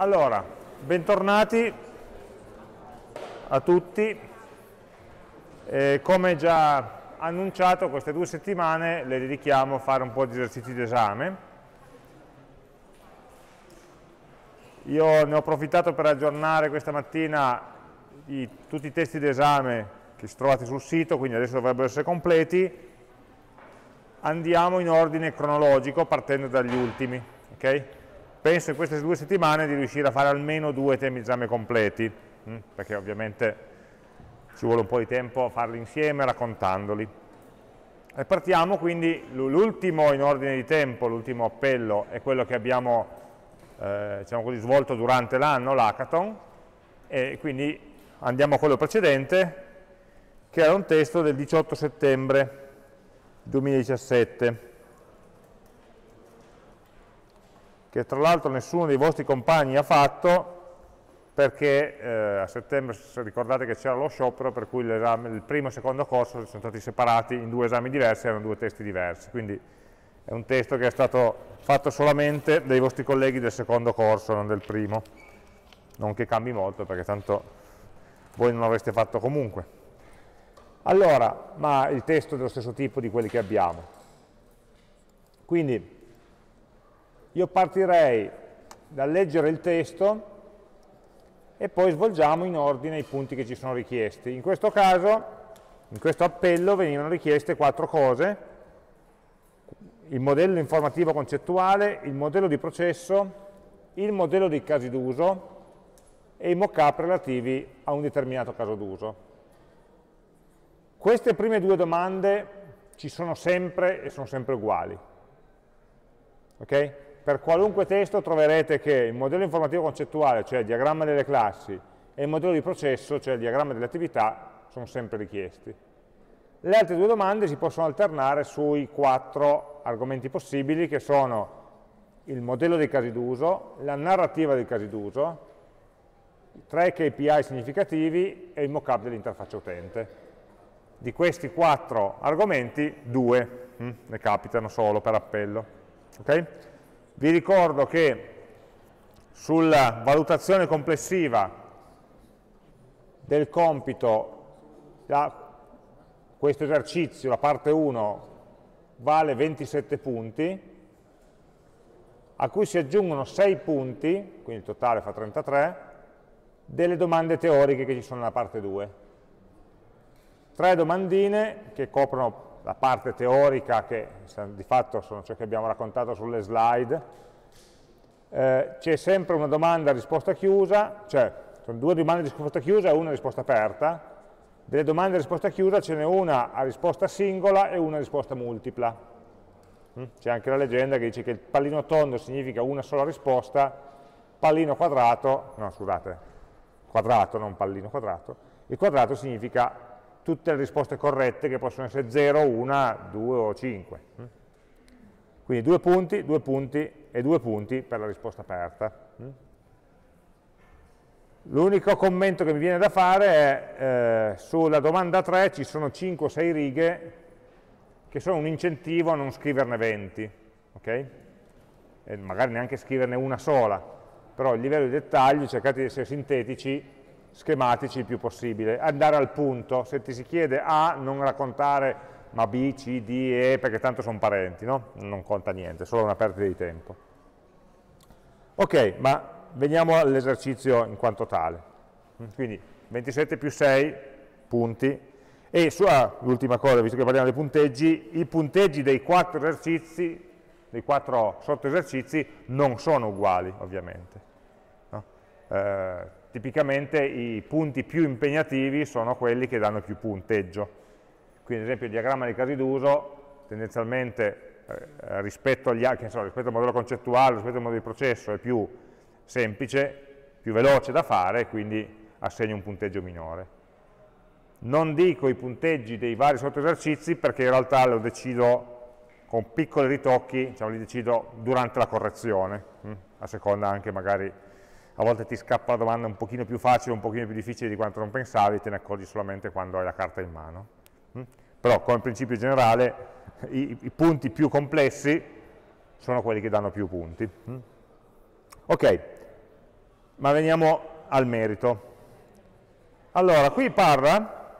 Allora, bentornati a tutti. Eh, come già annunciato, queste due settimane le dedichiamo a fare un po' di esercizi d'esame. Io ne ho approfittato per aggiornare questa mattina i, tutti i testi d'esame che si trovate sul sito, quindi adesso dovrebbero essere completi. Andiamo in ordine cronologico partendo dagli ultimi. Okay? Penso in queste due settimane di riuscire a fare almeno due temi esame completi, hm, perché ovviamente ci vuole un po' di tempo a farli insieme raccontandoli. E partiamo quindi, l'ultimo in ordine di tempo, l'ultimo appello è quello che abbiamo eh, diciamo così, svolto durante l'anno, l'hackathon, e quindi andiamo a quello precedente, che era un testo del 18 settembre 2017. Che tra l'altro nessuno dei vostri compagni ha fatto perché eh, a settembre ricordate che c'era lo sciopero per cui il primo e il secondo corso sono stati separati in due esami diversi, erano due testi diversi, quindi è un testo che è stato fatto solamente dai vostri colleghi del secondo corso, non del primo, non che cambi molto perché tanto voi non l'avreste fatto comunque. Allora, ma il testo è dello stesso tipo di quelli che abbiamo. Quindi io partirei dal leggere il testo e poi svolgiamo in ordine i punti che ci sono richiesti. In questo caso, in questo appello, venivano richieste quattro cose, il modello informativo concettuale, il modello di processo, il modello dei casi d'uso e i mock-up relativi a un determinato caso d'uso. Queste prime due domande ci sono sempre e sono sempre uguali. Okay? Per qualunque testo troverete che il modello informativo concettuale, cioè il diagramma delle classi, e il modello di processo, cioè il diagramma delle attività, sono sempre richiesti. Le altre due domande si possono alternare sui quattro argomenti possibili, che sono il modello dei casi d'uso, la narrativa dei casi d'uso, tre KPI significativi e il mockup dell'interfaccia utente. Di questi quattro argomenti, due hm, ne capitano solo per appello. Okay? Vi ricordo che sulla valutazione complessiva del compito, la, questo esercizio, la parte 1, vale 27 punti, a cui si aggiungono 6 punti, quindi il totale fa 33, delle domande teoriche che ci sono nella parte 2. Tre domandine che coprono la parte teorica che di fatto sono ciò che abbiamo raccontato sulle slide, eh, c'è sempre una domanda a risposta chiusa, cioè sono due domande di risposta chiusa e una a risposta aperta, delle domande a risposta chiusa ce n'è una a risposta singola e una a risposta multipla. Mm? C'è anche la leggenda che dice che il pallino tondo significa una sola risposta, pallino quadrato, no scusate, quadrato, non pallino quadrato, il quadrato significa tutte le risposte corrette che possono essere 0, 1, 2 o 5. Quindi due punti, due punti e due punti per la risposta aperta. L'unico commento che mi viene da fare è eh, sulla domanda 3 ci sono 5 o 6 righe che sono un incentivo a non scriverne 20, okay? e magari neanche scriverne una sola, però il livello di dettaglio cercate di essere sintetici schematici il più possibile, andare al punto, se ti si chiede A non raccontare ma B, C, D, E perché tanto sono parenti, no? non conta niente, è solo una perdita di tempo. Ok, ma veniamo all'esercizio in quanto tale. Quindi 27 più 6 punti e l'ultima cosa, visto che parliamo dei punteggi, i punteggi dei quattro esercizi, dei quattro sottoesercizi non sono uguali ovviamente. No? Eh, tipicamente i punti più impegnativi sono quelli che danno più punteggio. Quindi ad esempio il diagramma dei casi d'uso tendenzialmente eh, rispetto, agli, so, rispetto al modello concettuale, rispetto al modello di processo è più semplice, più veloce da fare, quindi assegno un punteggio minore. Non dico i punteggi dei vari sottoesercizi perché in realtà lo decido con piccoli ritocchi, diciamo, li decido durante la correzione, hm, a seconda anche magari a volte ti scappa la domanda un pochino più facile, un pochino più difficile di quanto non pensavi, te ne accorgi solamente quando hai la carta in mano. Mm? Però come principio generale i, i, punti più complessi sono quelli che danno più punti. Mm? Ok, ma veniamo al merito. Allora, qui parla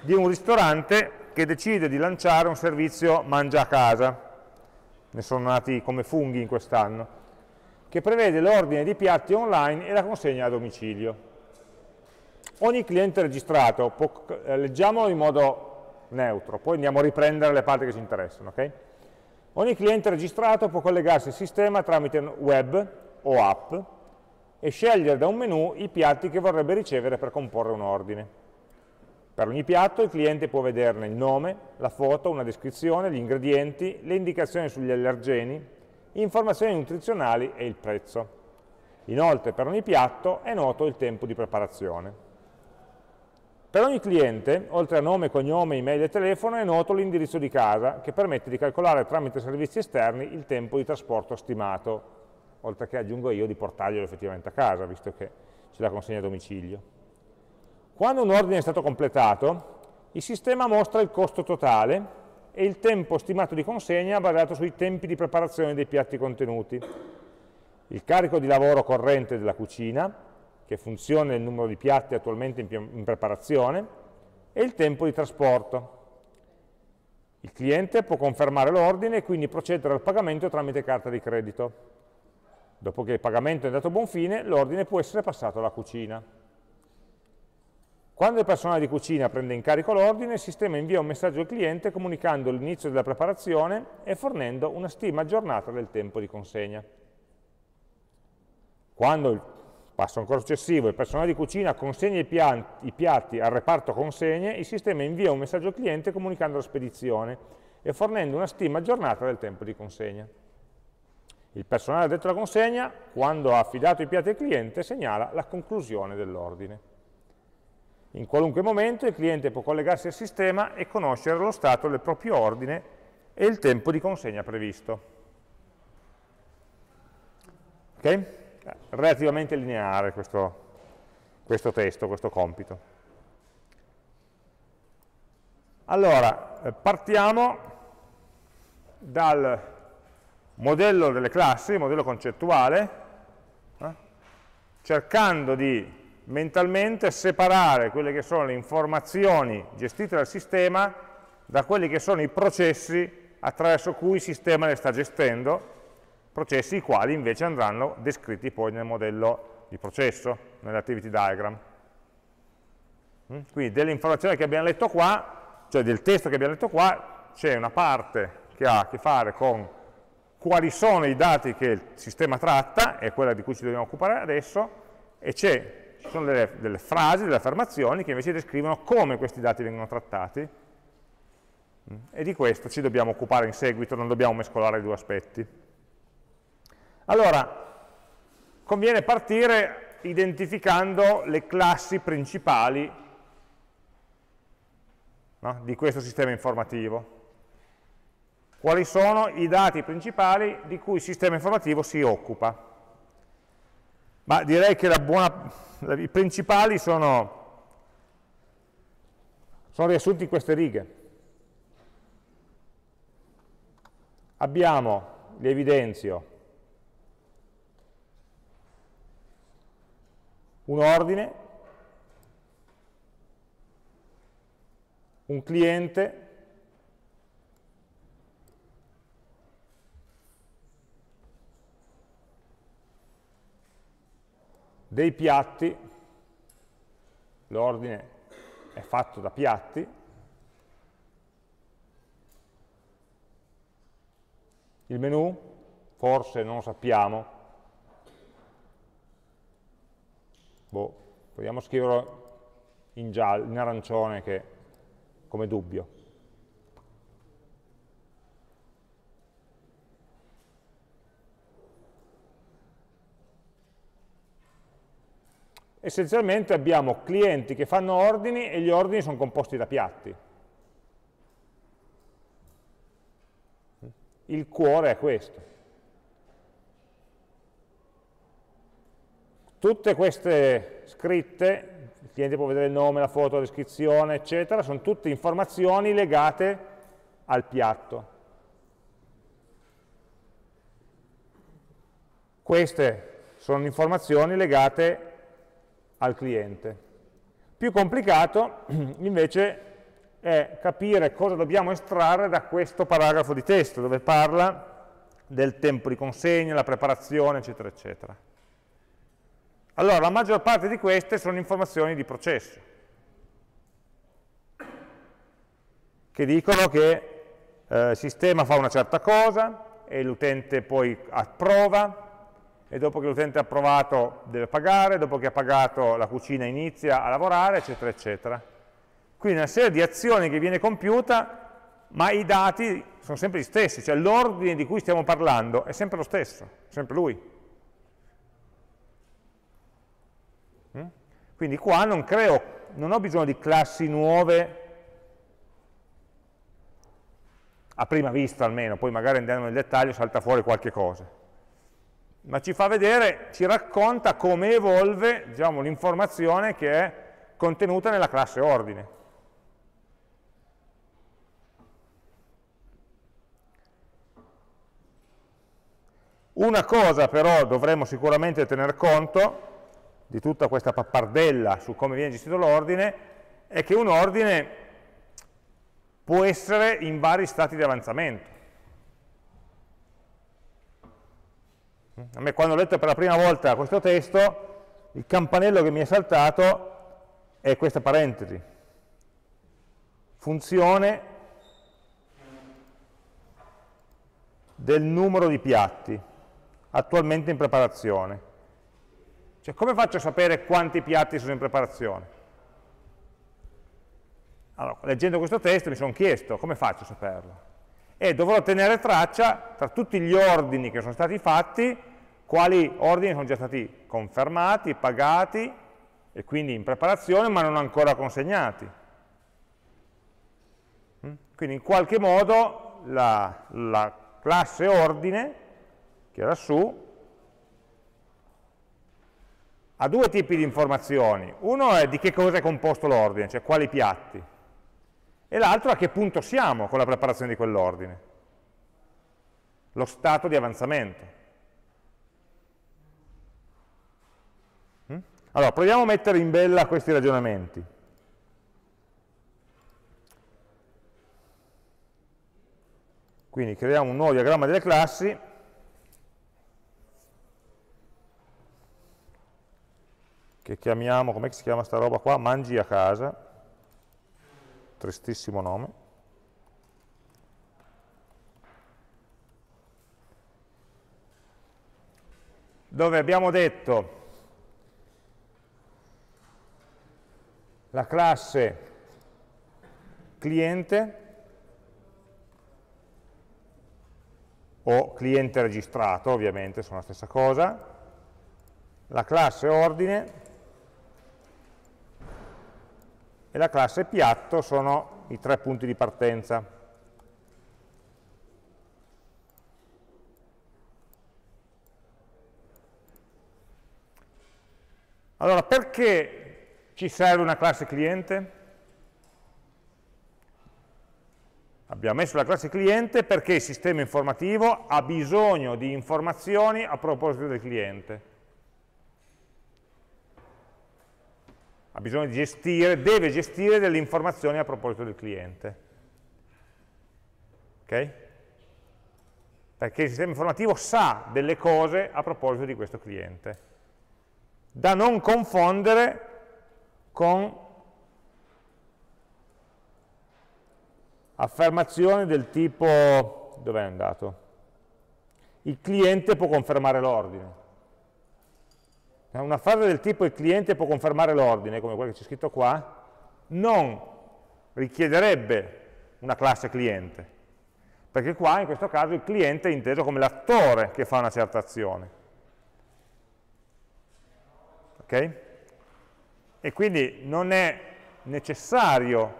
di un ristorante che decide di lanciare un servizio mangia a casa, ne sono nati come funghi in quest'anno, che prevede l'ordine di piatti online e la consegna a domicilio. Ogni cliente registrato, può, eh, leggiamolo in modo neutro, poi andiamo a riprendere le parti che ci interessano. Okay? Ogni cliente registrato può collegarsi al sistema tramite web o app e scegliere da un menu i piatti che vorrebbe ricevere per comporre un ordine. Per ogni piatto il cliente può vederne il nome, la foto, una descrizione, gli ingredienti, le indicazioni sugli allergeni, informazioni nutrizionali e il prezzo. Inoltre per ogni piatto è noto il tempo di preparazione. Per ogni cliente, oltre a nome, cognome, email e telefono, è noto l'indirizzo di casa, che permette di calcolare tramite servizi esterni il tempo di trasporto stimato, oltre che aggiungo io di portarglielo effettivamente a casa, visto che ce la consegna a domicilio. Quando un ordine è stato completato, il sistema mostra il costo totale e il tempo stimato di consegna basato sui tempi di preparazione dei piatti contenuti, il carico di lavoro corrente della cucina, che funziona il numero di piatti attualmente in, preparazione, e il tempo di trasporto. Il cliente può confermare l'ordine e quindi procedere al pagamento tramite carta di credito. Dopo che il pagamento è andato a buon fine, l'ordine può essere passato alla cucina. Quando il personale di cucina prende in carico l'ordine, il sistema invia un messaggio al cliente comunicando l'inizio della preparazione e fornendo una stima aggiornata del tempo di consegna. Quando il Passo ancora successivo, il personale di cucina consegna i piatti, i piatti al reparto consegne, il sistema invia un messaggio al cliente comunicando la spedizione e fornendo una stima aggiornata del tempo di consegna. Il personale detto alla consegna, quando ha affidato i piatti al cliente, segnala la conclusione dell'ordine. In qualunque momento il cliente può collegarsi al sistema e conoscere lo stato del proprio ordine e il tempo di consegna previsto. Okay? relativamente lineare questo, questo testo, questo compito. Allora, eh, partiamo dal modello delle classi, modello concettuale, eh, cercando di mentalmente separare quelle che sono le informazioni gestite dal sistema da quelli che sono i processi attraverso cui il sistema le sta gestendo processi i quali invece andranno descritti poi nel modello di processo, nell'activity diagram. Mm? Quindi delle informazioni che abbiamo letto qua, cioè del testo che abbiamo letto qua, c'è una parte che ha a che fare con quali sono i dati che il sistema tratta, è quella di cui ci dobbiamo occupare adesso, e ci sono delle, delle frasi, delle affermazioni che invece descrivono come questi dati vengono trattati, mm? e di questo ci dobbiamo occupare in seguito, non dobbiamo mescolare i due aspetti. Allora, conviene partire identificando le classi principali no, di questo sistema informativo. Quali sono i dati principali di cui il sistema informativo si occupa? Ma direi che buona, i principali sono, sono riassunti in queste righe. Abbiamo, li evidenzio, un ordine, un cliente, dei piatti, l'ordine è fatto da piatti, il menu, forse non lo sappiamo, boh, proviamo scriverlo in, giallo, in arancione che, come dubbio. Essenzialmente abbiamo clienti che fanno ordini e gli ordini sono composti da piatti. Il cuore è questo. Tutte queste scritte, il cliente può vedere il nome, la foto, la descrizione, eccetera, sono tutte informazioni legate al piatto. Queste sono informazioni legate al cliente. Più complicato invece è capire cosa dobbiamo estrarre da questo paragrafo di testo, dove parla del tempo di consegna, la preparazione, eccetera, eccetera. Allora, la maggior parte di queste sono informazioni di processo, che dicono che eh, il sistema fa una certa cosa e l'utente poi approva, e dopo che l'utente ha approvato deve pagare, dopo che ha pagato la cucina inizia a lavorare, eccetera, eccetera. Quindi una serie di azioni che viene compiuta, ma i dati sono sempre gli stessi, cioè l'ordine di cui stiamo parlando è sempre lo stesso, sempre lui. Mm? Quindi qua non creo, non ho bisogno di classi nuove, a prima vista almeno, poi magari andando nel dettaglio salta fuori qualche cosa. Ma ci fa vedere, ci racconta come evolve diciamo, l'informazione che è contenuta nella classe ordine. Una cosa però dovremmo sicuramente tener conto di tutta questa pappardella su come viene gestito l'ordine è che un ordine può essere in vari stati di avanzamento. A me quando ho letto per la prima volta questo testo, il campanello che mi è saltato è questa parentesi. Funzione del numero di piatti attualmente in preparazione. Cioè, come faccio a sapere quanti piatti sono in preparazione? Allora, leggendo questo testo mi sono chiesto come faccio a saperlo? E dovrò tenere traccia tra tutti gli ordini che sono stati fatti, quali ordini sono già stati confermati, pagati e quindi in preparazione ma non ancora consegnati. Mm? Quindi in qualche modo la, la classe ordine che era su, ha due tipi di informazioni. Uno è di che cosa è composto l'ordine, cioè quali piatti, e l'altro a che punto siamo con la preparazione di quell'ordine, lo stato di avanzamento. Allora, proviamo a mettere in bella questi ragionamenti. Quindi creiamo un nuovo diagramma delle classi che chiamiamo, come si chiama sta roba qua? Mangi a casa, tristissimo nome. Dove abbiamo detto la classe cliente o cliente registrato, ovviamente sono la stessa cosa, la classe ordine e la classe piatto sono i tre punti di partenza. Allora, perché ci serve una classe cliente? Abbiamo messo la classe cliente perché il sistema informativo ha bisogno di informazioni a proposito del cliente. ha bisogno di gestire, deve gestire delle informazioni a proposito del cliente. Ok? Perché il sistema informativo sa delle cose a proposito di questo cliente. Da non confondere con affermazioni del tipo, dov'è andato? Il cliente può confermare l'ordine. Una frase del tipo il cliente può confermare l'ordine, come quella che c'è scritto qua, non richiederebbe una classe cliente, perché qua in questo caso il cliente è inteso come l'attore che fa una certa azione. Ok? E quindi non è necessario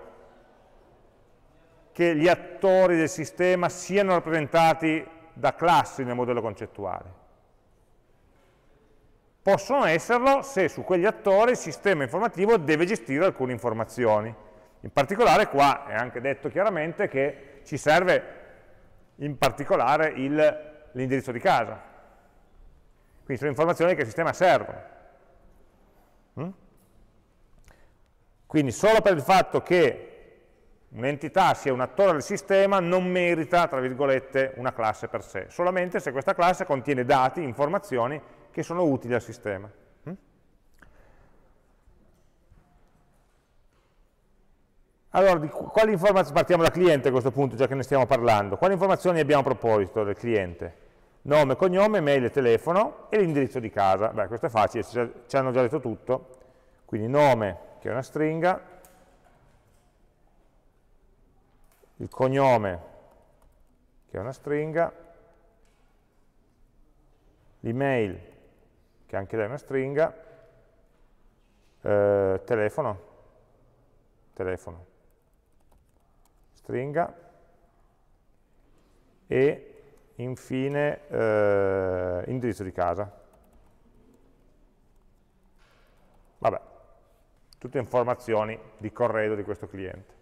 che gli attori del sistema siano rappresentati da classi nel modello concettuale possono esserlo se su quegli attori il sistema informativo deve gestire alcune informazioni. In particolare qua è anche detto chiaramente che ci serve in particolare l'indirizzo di casa. Quindi sono informazioni che il sistema servono. Quindi solo per il fatto che un'entità sia un attore del sistema non merita, tra virgolette, una classe per sé, solamente se questa classe contiene dati, informazioni che sono utili al sistema. Mm? Allora, di quali informazioni, partiamo dal cliente a questo punto, già che ne stiamo parlando. Quali informazioni abbiamo a proposito del cliente? Nome, cognome, mail e telefono e l'indirizzo di casa. Beh, questo è facile, ci hanno già detto tutto. Quindi nome, che è una stringa, il cognome, che è una stringa, l'email, che anche lei è una stringa, eh, telefono, telefono, stringa, e infine eh, indirizzo di casa. Vabbè, tutte informazioni di corredo di questo cliente.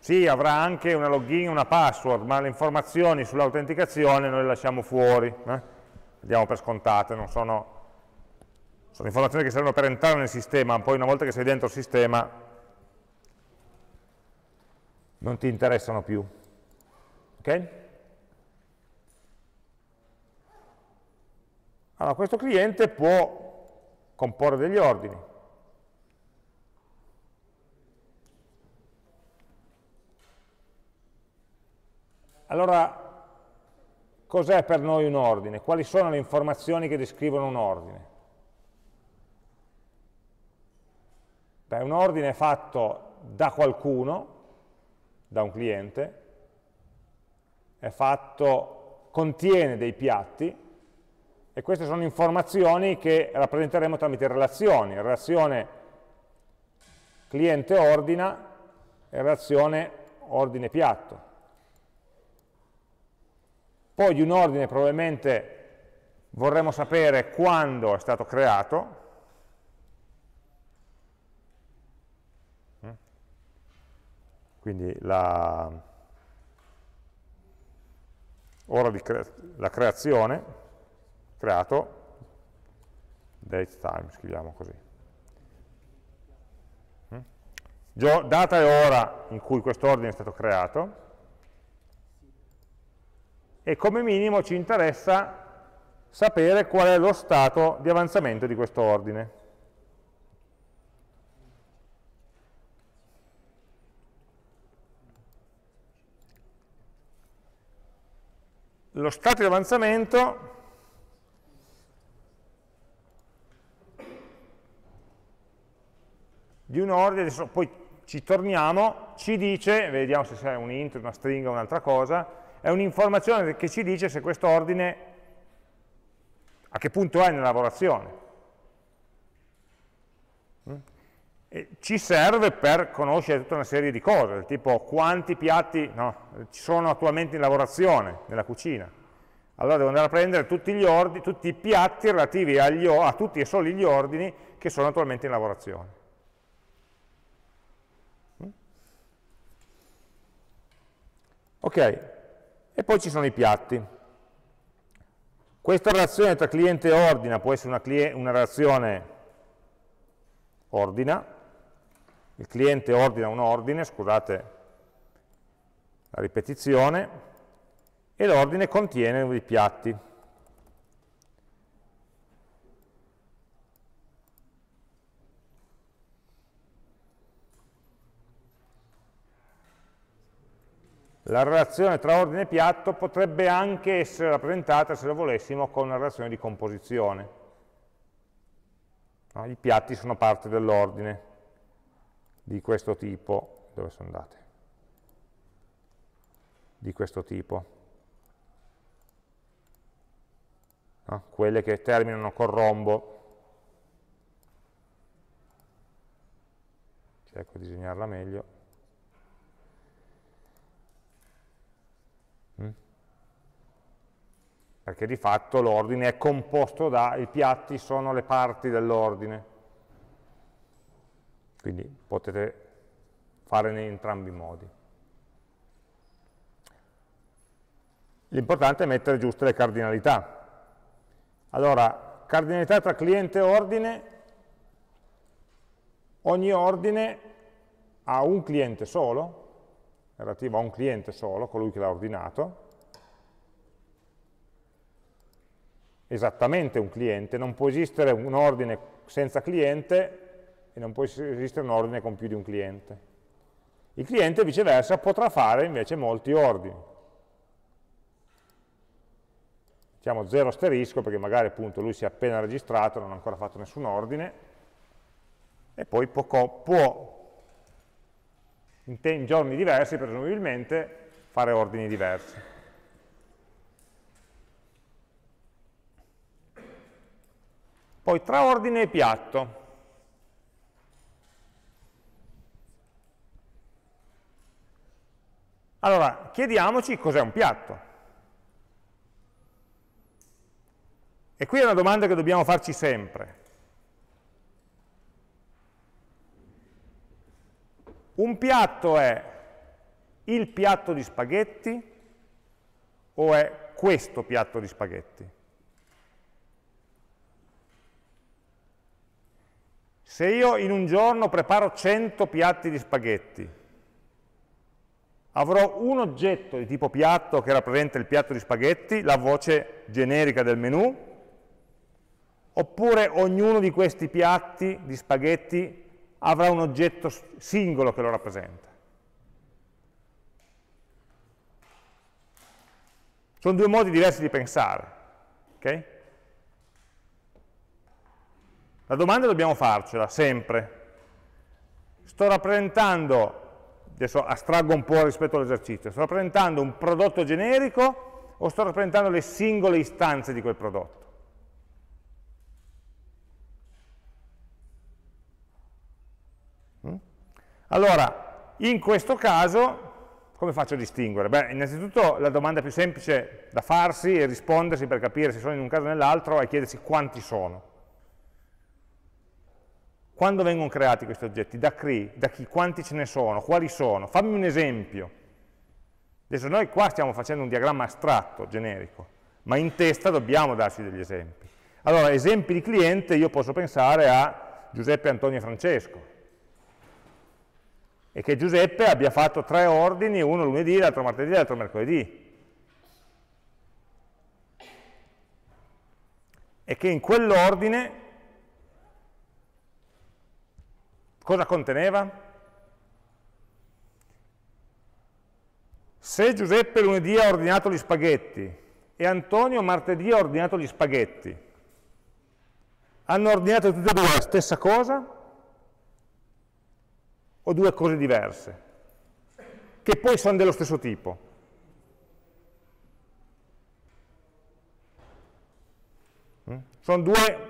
Sì, avrà anche una login, una password, ma le informazioni sull'autenticazione noi le lasciamo fuori, eh? diamo per scontate, sono, sono informazioni che servono per entrare nel sistema, poi una volta che sei dentro il sistema non ti interessano più. Ok? Allora, questo cliente può comporre degli ordini. Allora, cos'è per noi un ordine? Quali sono le informazioni che descrivono un ordine? Beh, un ordine è fatto da qualcuno, da un cliente, è fatto, contiene dei piatti, e queste sono informazioni che rappresenteremo tramite relazioni, relazione cliente ordina e relazione ordine piatto. Poi di un ordine probabilmente vorremmo sapere quando è stato creato, quindi la, ora di cre la creazione, creato, date time, scriviamo così. Data e ora in cui questo ordine è stato creato, e come minimo ci interessa sapere qual è lo stato di avanzamento di questo ordine. Lo stato di avanzamento di un ordine, adesso poi ci torniamo, ci dice, vediamo se c'è un int, una stringa o un'altra cosa, è un'informazione che ci dice se questo ordine a che punto è nella lavorazione. Mm? E ci serve per conoscere tutta una serie di cose, tipo quanti piatti no, ci sono attualmente in lavorazione nella cucina. Allora devo andare a prendere tutti, ordini, tutti i piatti relativi agli, a tutti e soli gli ordini che sono attualmente in lavorazione. Ok, e poi ci sono i piatti. Questa relazione tra cliente e ordina può essere una, una relazione ordina, il cliente ordina un ordine, scusate la ripetizione, e l'ordine contiene dei piatti. La relazione tra ordine e piatto potrebbe anche essere rappresentata, se lo volessimo, con una relazione di composizione. No, I piatti sono parte dell'ordine di questo tipo. Dove sono andate? Di questo tipo. No? Quelle che terminano con rombo. Cerco di disegnarla meglio. perché di fatto l'ordine è composto da, i piatti sono le parti dell'ordine, quindi potete fare in entrambi i modi. L'importante è mettere giuste le cardinalità. Allora, cardinalità tra cliente e ordine, ogni ordine ha un cliente solo, relativo a un cliente solo, colui che l'ha ordinato, esattamente un cliente, non può esistere un ordine senza cliente e non può esistere un ordine con più di un cliente. Il cliente viceversa potrà fare invece molti ordini. Mettiamo 0 asterisco perché magari appunto lui si è appena registrato, non ha ancora fatto nessun ordine, e poi può, può in, in giorni diversi presumibilmente fare ordini diversi. Poi tra ordine e piatto. Allora, chiediamoci cos'è un piatto. E qui è una domanda che dobbiamo farci sempre. Un piatto è il piatto di spaghetti o è questo piatto di spaghetti? Se io in un giorno preparo 100 piatti di spaghetti, avrò un oggetto di tipo piatto che rappresenta il piatto di spaghetti, la voce generica del menu, oppure ognuno di questi piatti di spaghetti avrà un oggetto singolo che lo rappresenta. Sono due modi diversi di pensare. Okay? La domanda dobbiamo farcela sempre. Sto rappresentando, adesso astraggo un po' rispetto all'esercizio, sto rappresentando un prodotto generico o sto rappresentando le singole istanze di quel prodotto? Mm? Allora, in questo caso, come faccio a distinguere? Beh, innanzitutto la domanda più semplice da farsi e rispondersi per capire se sono in un caso o nell'altro è chiedersi quanti sono. Quando vengono creati questi oggetti? Da chi? Da chi? Quanti ce ne sono? Quali sono? Fammi un esempio. Adesso noi qua stiamo facendo un diagramma astratto, generico, ma in testa dobbiamo darci degli esempi. Allora, esempi di cliente, io posso pensare a Giuseppe, Antonio e Francesco. E che Giuseppe abbia fatto tre ordini, uno lunedì, l'altro martedì, l'altro mercoledì. E che in quell'ordine Cosa conteneva? Se Giuseppe lunedì ha ordinato gli spaghetti e Antonio martedì ha ordinato gli spaghetti, hanno ordinato tutti e due la stessa cosa o due cose diverse? Che poi sono dello stesso tipo. Mm? Sono due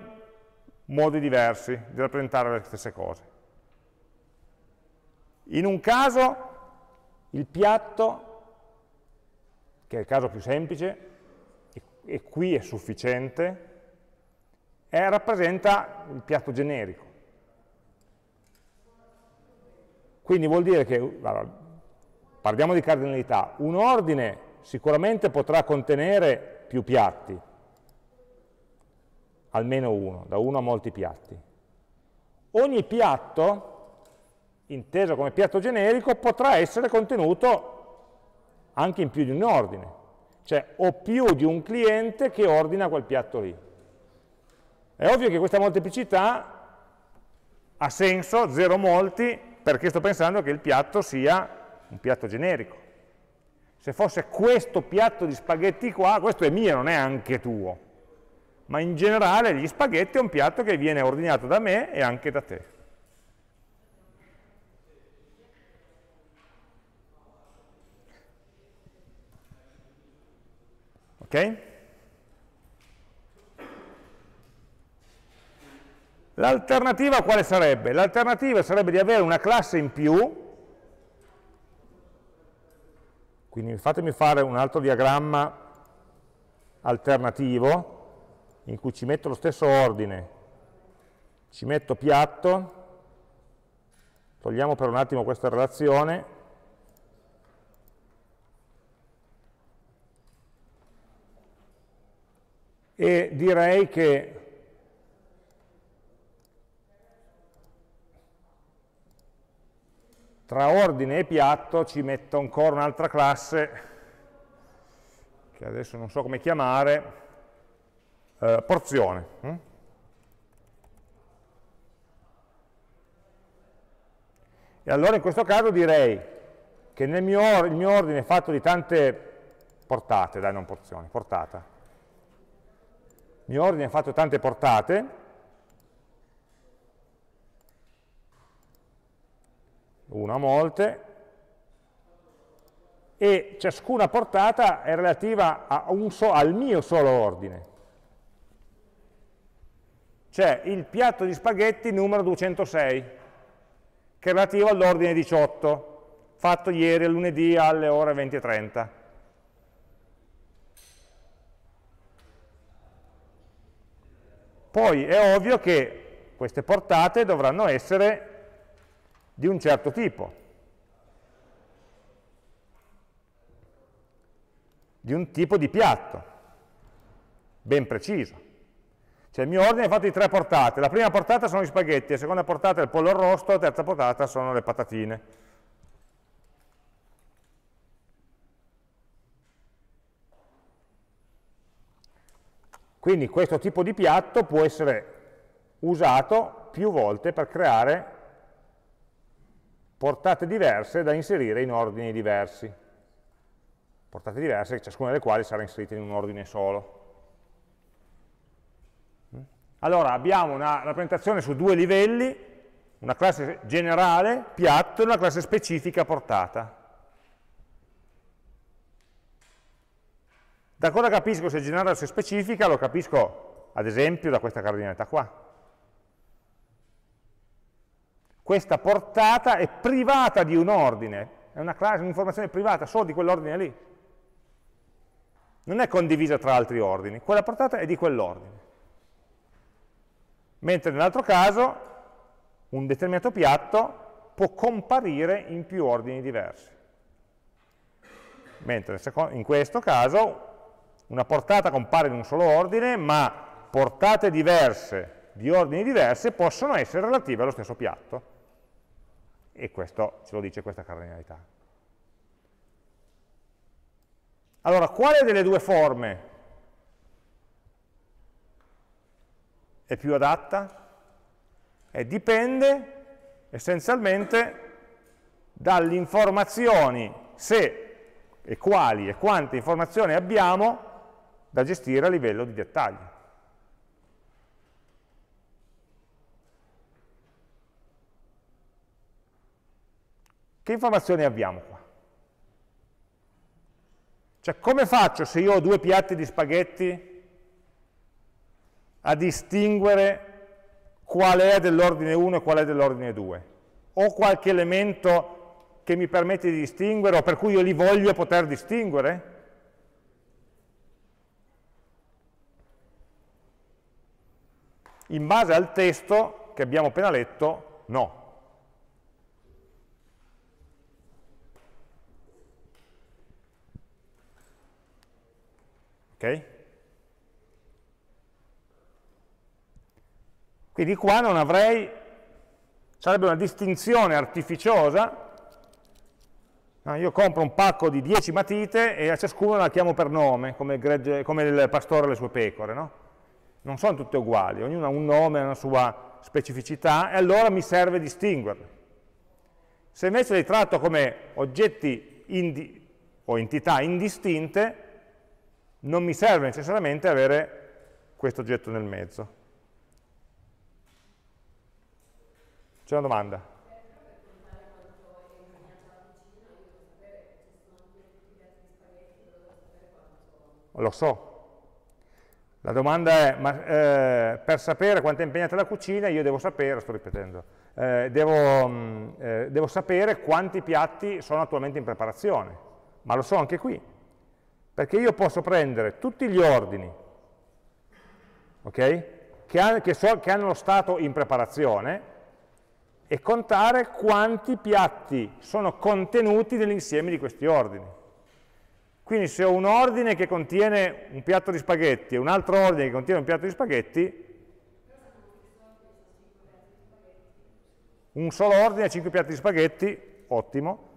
modi diversi di rappresentare le stesse cose. In un caso il piatto, che è il caso più semplice, e, qui è sufficiente, è, rappresenta il piatto generico. Quindi vuol dire che, allora, parliamo di cardinalità, un ordine sicuramente potrà contenere più piatti, almeno uno, da uno a molti piatti. Ogni piatto inteso come piatto generico, potrà essere contenuto anche in più di un ordine, cioè ho più di un cliente che ordina quel piatto lì. È ovvio che questa molteplicità ha senso, zero molti, perché sto pensando che il piatto sia un piatto generico. Se fosse questo piatto di spaghetti qua, questo è mio, non è anche tuo. Ma in generale gli spaghetti è un piatto che viene ordinato da me e anche da te. Ok? L'alternativa quale sarebbe? L'alternativa sarebbe di avere una classe in più, quindi fatemi fare un altro diagramma alternativo, in cui ci metto lo stesso ordine, ci metto piatto, togliamo per un attimo questa relazione, e direi che tra ordine e piatto ci metto ancora un'altra classe, che adesso non so come chiamare, eh, porzione. Hm? E allora in questo caso direi che mio, il mio ordine è fatto di tante portate, dai non porzioni, portata. Mio ordine è fatto tante portate, una a molte, e ciascuna portata è relativa so, al mio solo ordine. Cioè il piatto di spaghetti numero 206, che è relativo all'ordine 18, fatto ieri lunedì alle ore 20.30. Poi è ovvio che queste portate dovranno essere di un certo tipo, di un tipo di piatto, ben preciso. Cioè il mio ordine è fatto di tre portate, la prima portata sono gli spaghetti, la seconda portata è il pollo arrosto, la terza portata sono le patatine. Quindi questo tipo di piatto può essere usato più volte per creare portate diverse da inserire in ordini diversi. Portate diverse, ciascuna delle quali sarà inserita in un ordine solo. Allora abbiamo una rappresentazione su due livelli, una classe generale, piatto, e una classe specifica, portata. Da cosa capisco se generale o se specifica? Lo capisco ad esempio da questa cardinalità qua questa portata è privata di un ordine, è un'informazione privata solo di quell'ordine lì. Non è condivisa tra altri ordini, quella portata è di quell'ordine. Mentre nell'altro caso un determinato piatto può comparire in più ordini diversi. Mentre in questo caso una portata compare in un solo ordine, ma portate diverse di ordini diversi possono essere relative allo stesso piatto e questo ce lo dice questa cardinalità. Allora, quale delle due forme è più adatta? E dipende essenzialmente dalle informazioni, se e quali e quante informazioni abbiamo da gestire a livello di dettaglio. Che informazioni abbiamo qua? Cioè, come faccio se io ho due piatti di spaghetti a distinguere qual è dell'ordine 1 e qual è dell'ordine 2? Ho qualche elemento che mi permette di distinguere o per cui io li voglio poter distinguere? In base al testo che abbiamo appena letto, no. Ok? Quindi qua non avrei, sarebbe una distinzione artificiosa, no, io compro un pacco di 10 matite e a ciascuno la chiamo per nome, come il, come il pastore e le sue pecore, no? Non sono tutte uguali, ognuno ha un nome, una sua specificità, e allora mi serve distinguerle. Se invece li tratto come oggetti o entità indistinte, non mi serve necessariamente avere questo oggetto nel mezzo. C'è una domanda? Lo so. La domanda è, ma eh, per sapere quanto è impegnata la cucina, io devo sapere, sto ripetendo, eh, devo, mm, eh, devo sapere quanti piatti sono attualmente in preparazione, ma lo so anche qui perché io posso prendere tutti gli ordini okay, che, ha, che, so, che hanno lo stato in preparazione e contare quanti piatti sono contenuti nell'insieme di questi ordini. Quindi se ho un ordine che contiene un piatto di spaghetti e un altro ordine che contiene un piatto di spaghetti, un solo ordine e 5 piatti di spaghetti, ottimo,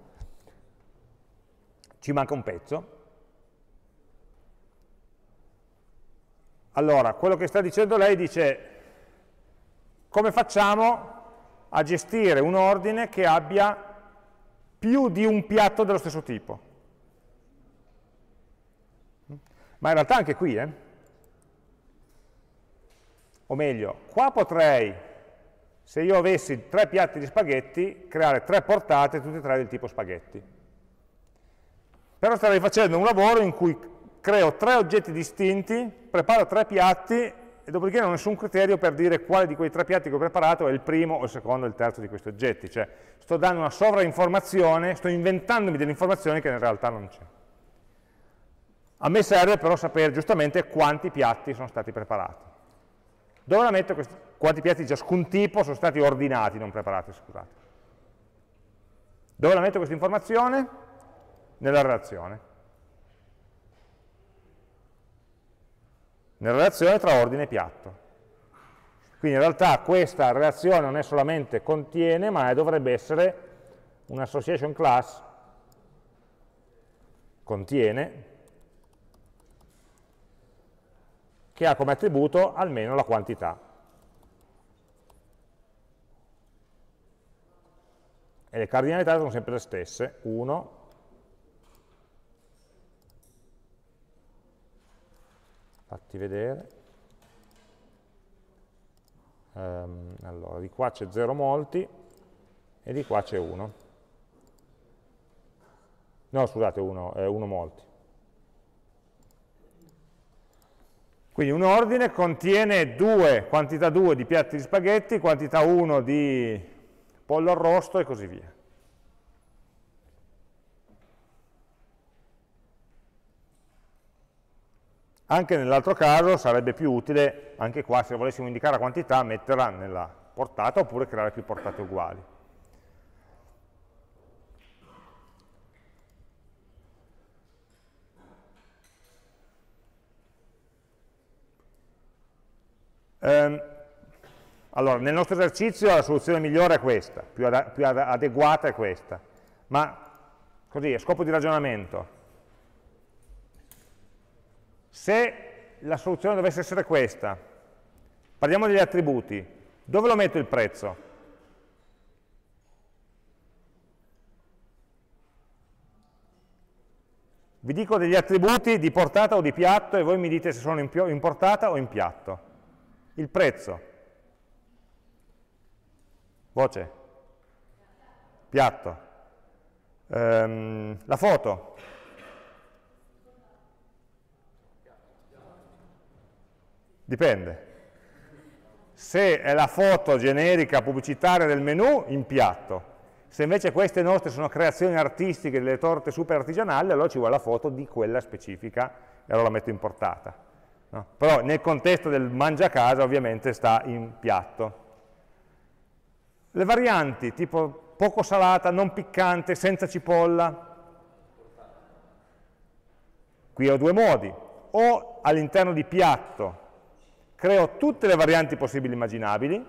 ci manca un pezzo. Allora, quello che sta dicendo lei dice come facciamo a gestire un ordine che abbia più di un piatto dello stesso tipo. Ma in realtà anche qui, eh? o meglio, qua potrei, se io avessi tre piatti di spaghetti, creare tre portate, tutte e tre del tipo spaghetti. Però starei facendo un lavoro in cui creo tre oggetti distinti, preparo tre piatti e dopodiché non ho nessun criterio per dire quale di quei tre piatti che ho preparato è il primo o il secondo o il terzo di questi oggetti. Cioè sto dando una sovrainformazione, sto inventandomi delle informazioni che in realtà non c'è. A me serve però sapere giustamente quanti piatti sono stati preparati. Dove la metto questi, quanti piatti di ciascun tipo sono stati ordinati, non preparati, scusate. Dove la metto questa informazione? Nella relazione. Nella relazione tra ordine e piatto. Quindi in realtà questa relazione non è solamente contiene, ma dovrebbe essere un'association class contiene che ha come attributo almeno la quantità. E le cardinalità sono sempre le stesse, 1, fatti vedere, um, allora di qua c'è 0 molti e di qua c'è 1. No, scusate, 1 eh, molti. Quindi un ordine contiene due, quantità 2 di piatti di spaghetti, quantità 1 di pollo arrosto e così via. Anche nell'altro caso sarebbe più utile, anche qua se volessimo indicare la quantità, metterla nella portata oppure creare più portate uguali. Ehm, allora, nel nostro esercizio la soluzione migliore è questa, più, ad, più adeguata è questa, ma così, a scopo di ragionamento, se la soluzione dovesse essere questa, parliamo degli attributi, dove lo metto il prezzo? Vi dico degli attributi di portata o di piatto e voi mi dite se sono in portata o in piatto. Il prezzo. Voce. Piatto. Ehm, la foto. Dipende. Se è la foto generica pubblicitaria del menu, in piatto. Se invece queste nostre sono creazioni artistiche delle torte super artigianali, allora ci vuole la foto di quella specifica e allora la metto in portata. No? Però nel contesto del mangia casa ovviamente sta in piatto. Le varianti, tipo poco salata, non piccante, senza cipolla. Qui ho due modi. O all'interno di piatto creo tutte le varianti possibili e immaginabili,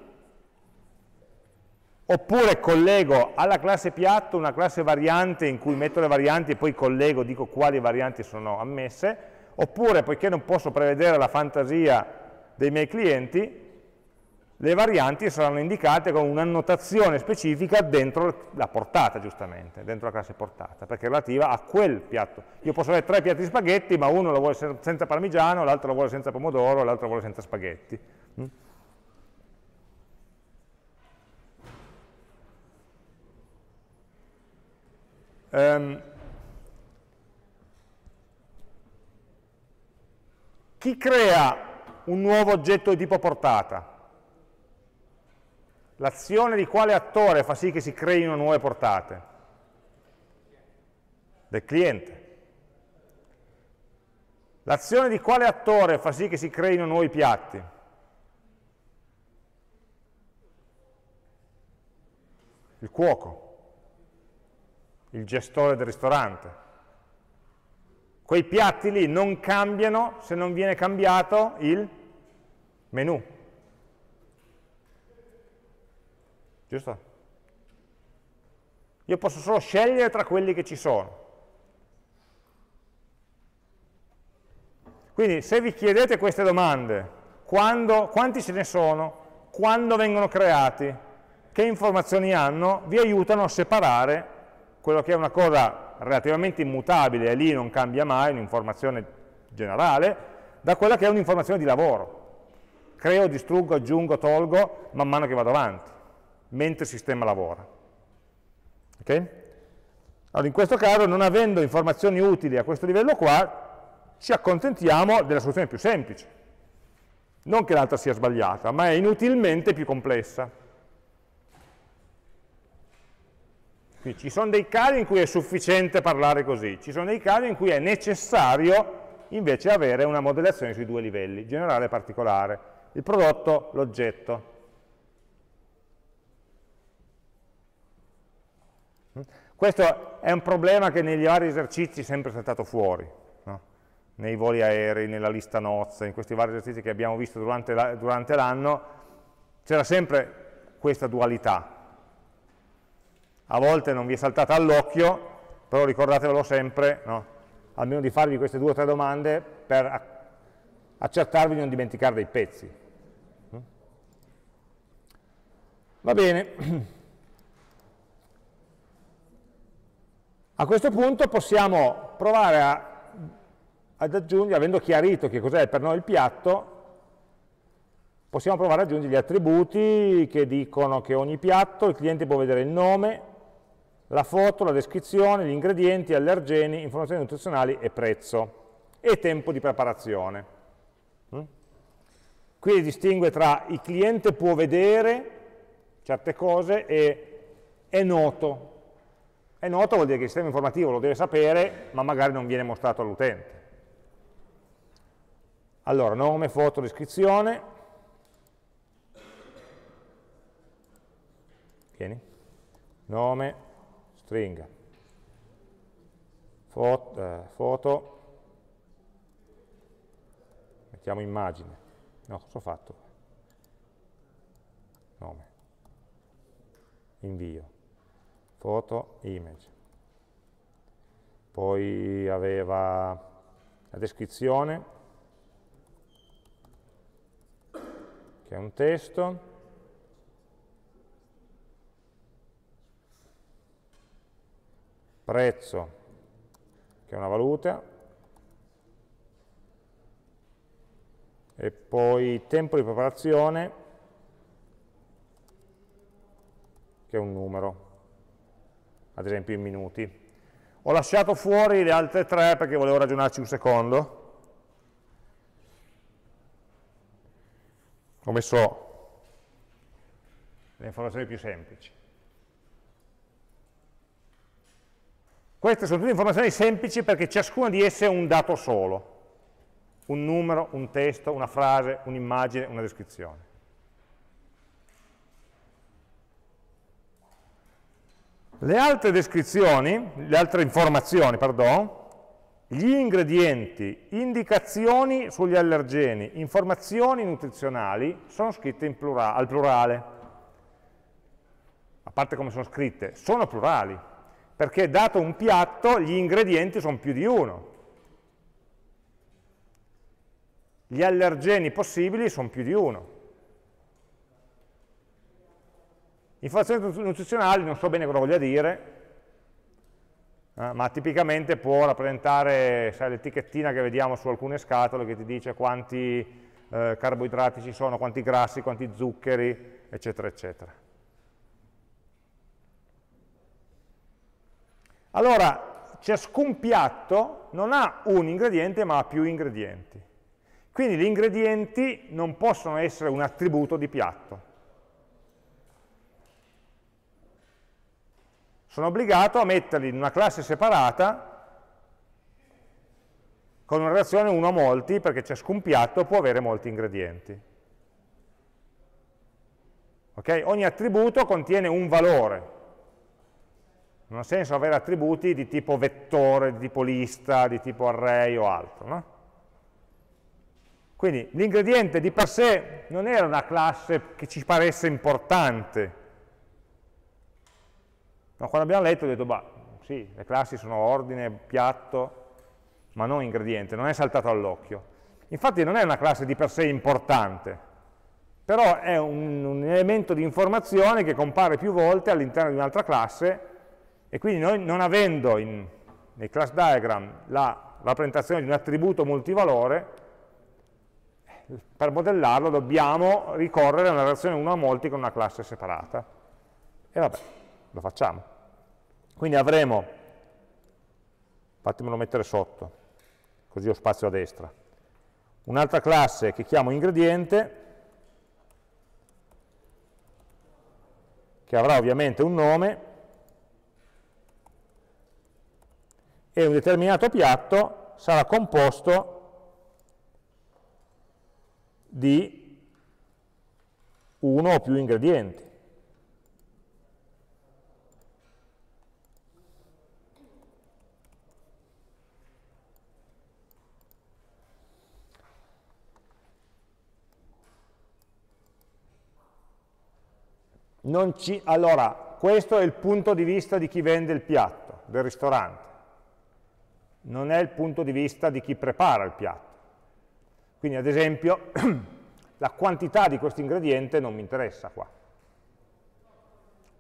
oppure collego alla classe piatto una classe variante in cui metto le varianti e poi collego, dico quali varianti sono ammesse, oppure poiché non posso prevedere la fantasia dei miei clienti, le varianti saranno indicate con un'annotazione specifica dentro la portata, giustamente, dentro la classe portata, perché è relativa a quel piatto. Io posso avere tre piatti di spaghetti, ma uno lo vuole senza parmigiano, l'altro lo vuole senza pomodoro, l'altro lo vuole senza spaghetti. Um, Chi crea un nuovo oggetto di tipo portata? L'azione di quale attore fa sì che si creino nuove portate? Del cliente. L'azione di quale attore fa sì che si creino nuovi piatti? Il cuoco, il gestore del ristorante. Quei piatti lì non cambiano se non viene cambiato il menu. Giusto? Io posso solo scegliere tra quelli che ci sono. Quindi se vi chiedete queste domande, quando, quanti ce ne sono, quando vengono creati, che informazioni hanno, vi aiutano a separare quello che è una cosa relativamente immutabile e lì non cambia mai, un'informazione generale, da quella che è un'informazione di lavoro. Creo, distruggo, aggiungo, tolgo man mano che vado avanti, mentre il sistema lavora. Okay? Allora, in questo caso, non avendo informazioni utili a questo livello qua, ci accontentiamo della soluzione più semplice. Non che l'altra sia sbagliata, ma è inutilmente più complessa. Quindi ci sono dei casi in cui è sufficiente parlare così, ci sono dei casi in cui è necessario invece avere una modellazione sui due livelli, generale e particolare, il prodotto, l'oggetto. Questo è un problema che negli vari esercizi è sempre saltato fuori nei voli aerei, nella lista nozze, in questi vari esercizi che abbiamo visto durante l'anno, c'era sempre questa dualità. A volte non vi è saltata all'occhio, però ricordatevelo sempre, no? almeno di farvi queste due o tre domande per accertarvi di non dimenticare dei pezzi. Va bene. A questo punto possiamo provare a ad aggiungere, avendo chiarito che cos'è per noi il piatto, possiamo provare ad aggiungere gli attributi che dicono che ogni piatto il cliente può vedere il nome, la foto, la descrizione, gli ingredienti, allergeni, informazioni nutrizionali e prezzo e tempo di preparazione. Mm? Qui distingue tra il cliente può vedere certe cose e è noto. È noto vuol dire che il sistema informativo lo deve sapere, ma magari non viene mostrato all'utente. Allora, nome, foto, descrizione. Vieni. Nome, stringa. Foto, eh, foto. Mettiamo immagine. No, cosa ho fatto? Nome. Invio. Foto, image. Poi aveva la descrizione che è un testo, prezzo, che è una valuta, e poi tempo di preparazione, che è un numero, ad esempio in minuti. Ho lasciato fuori le altre tre perché volevo ragionarci un secondo, ho messo le informazioni più semplici. Queste sono tutte informazioni semplici perché ciascuna di esse è un dato solo, un numero, un testo, una frase, un'immagine, una descrizione. Le altre descrizioni, le altre informazioni, pardon, gli ingredienti, indicazioni sugli allergeni, informazioni nutrizionali sono scritte plura al plurale. A parte come sono scritte, sono plurali, perché dato un piatto gli ingredienti sono più di uno. Gli allergeni possibili sono più di uno. Informazioni nutrizionali non so bene cosa voglia dire, eh, ma tipicamente può rappresentare l'etichettina che vediamo su alcune scatole che ti dice quanti eh, carboidrati ci sono, quanti grassi, quanti zuccheri, eccetera, eccetera. Allora, ciascun piatto non ha un ingrediente ma ha più ingredienti. Quindi gli ingredienti non possono essere un attributo di piatto. sono obbligato a metterli in una classe separata con una relazione 1 a molti, perché ciascun piatto può avere molti ingredienti. Okay? Ogni attributo contiene un valore. Non ha senso avere attributi di tipo vettore, di tipo lista, di tipo array o altro. No? Quindi l'ingrediente di per sé non era una classe che ci paresse importante. No, quando abbiamo letto ho detto, bah, sì, le classi sono ordine, piatto, ma non ingrediente, non è saltato all'occhio. Infatti non è una classe di per sé importante, però è un, un elemento di informazione che compare più volte all'interno di un'altra classe e quindi noi non avendo in, nei class diagram la rappresentazione di un attributo multivalore, per modellarlo dobbiamo ricorrere a una relazione 1 a molti con una classe separata. E vabbè, lo facciamo. Quindi avremo, fatemelo mettere sotto, così ho spazio a destra, un'altra classe che chiamo ingrediente, che avrà ovviamente un nome, e un determinato piatto sarà composto di uno o più ingredienti. Ci, allora, questo è il punto di vista di chi vende il piatto, del ristorante non è il punto di vista di chi prepara il piatto. Quindi ad esempio la quantità di questo ingrediente non mi interessa qua.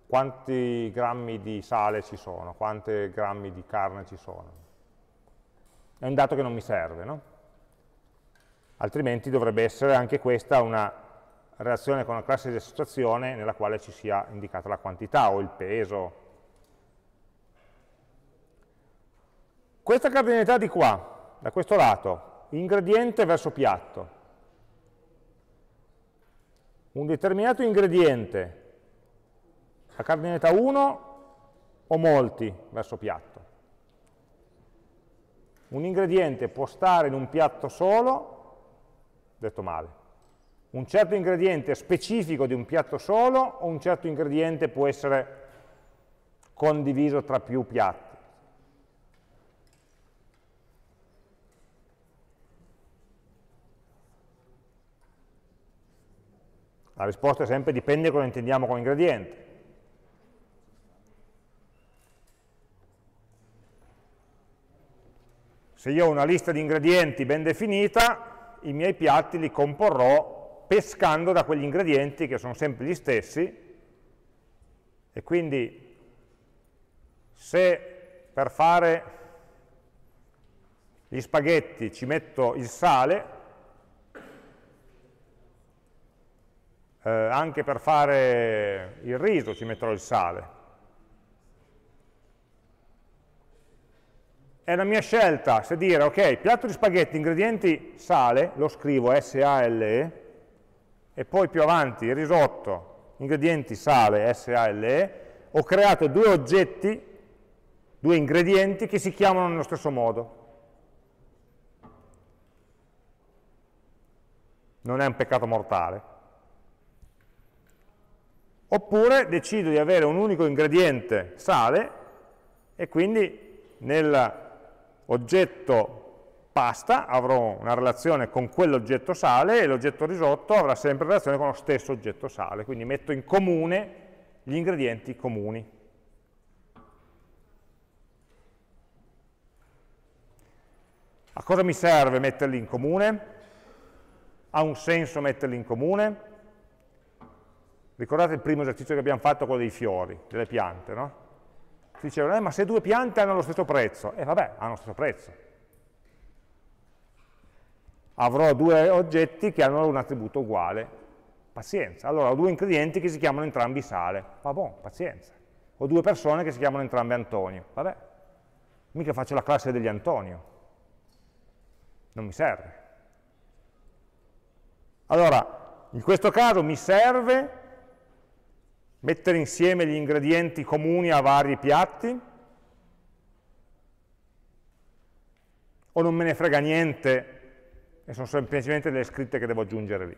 Quanti grammi di sale ci sono, quanti grammi di carne ci sono. È un dato che non mi serve, no? Altrimenti dovrebbe essere anche questa una relazione con una classe di associazione nella quale ci sia indicata la quantità o il peso Questa cardinalità di qua, da questo lato, ingrediente verso piatto. Un determinato ingrediente, la cardinalità 1 o molti verso piatto. Un ingrediente può stare in un piatto solo, detto male. Un certo ingrediente specifico di un piatto solo o un certo ingrediente può essere condiviso tra più piatti. La risposta è sempre dipende cosa intendiamo con ingrediente. Se io ho una lista di ingredienti ben definita, i miei piatti li comporrò pescando da quegli ingredienti che sono sempre gli stessi e quindi se per fare gli spaghetti ci metto il sale, eh, anche per fare il riso ci metterò il sale. È la mia scelta se dire, ok, piatto di spaghetti, ingredienti sale, lo scrivo S-A-L-E, e poi più avanti risotto, ingredienti sale, S-A-L-E, ho creato due oggetti, due ingredienti che si chiamano nello stesso modo. Non è un peccato mortale. Oppure decido di avere un unico ingrediente sale e quindi nell'oggetto pasta avrò una relazione con quell'oggetto sale e l'oggetto risotto avrà sempre relazione con lo stesso oggetto sale, quindi metto in comune gli ingredienti comuni. A cosa mi serve metterli in comune? Ha un senso metterli in comune? Ricordate il primo esercizio che abbiamo fatto, quello dei fiori, delle piante, no? Si diceva, eh, ma se due piante hanno lo stesso prezzo, e eh, vabbè, hanno lo stesso prezzo. Avrò due oggetti che hanno un attributo uguale, pazienza. Allora ho due ingredienti che si chiamano entrambi sale, va buon, pazienza. Ho due persone che si chiamano entrambe Antonio, vabbè, mica faccio la classe degli Antonio, non mi serve. Allora, in questo caso mi serve mettere insieme gli ingredienti comuni a vari piatti? O non me ne frega niente e sono semplicemente delle scritte che devo aggiungere lì?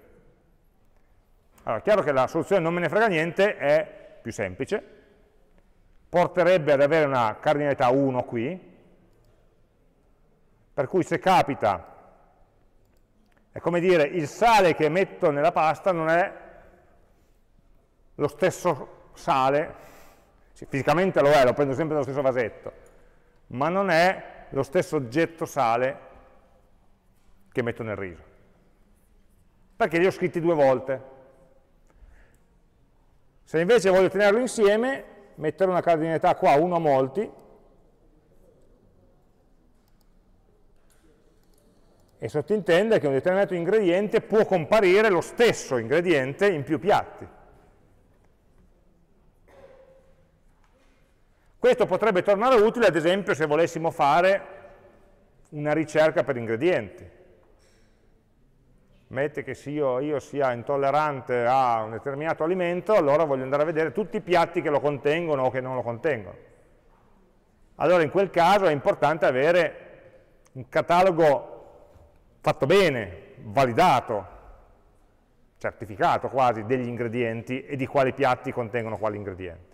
Allora, è chiaro che la soluzione non me ne frega niente è più semplice, porterebbe ad avere una cardinalità 1 qui, per cui se capita, è come dire, il sale che metto nella pasta non è lo stesso sale, sì, fisicamente lo è, lo prendo sempre dallo stesso vasetto, ma non è lo stesso oggetto sale che metto nel riso. Perché li ho scritti due volte. Se invece voglio tenerlo insieme, mettere una cardinalità qua, 1 a molti, e sottintende che un determinato ingrediente può comparire lo stesso ingrediente in più piatti. Questo potrebbe tornare utile, ad esempio, se volessimo fare una ricerca per ingredienti. Mette che se io, io, sia intollerante a un determinato alimento, allora voglio andare a vedere tutti i piatti che lo contengono o che non lo contengono. Allora in quel caso è importante avere un catalogo fatto bene, validato, certificato quasi degli ingredienti e di quali piatti contengono quali ingredienti.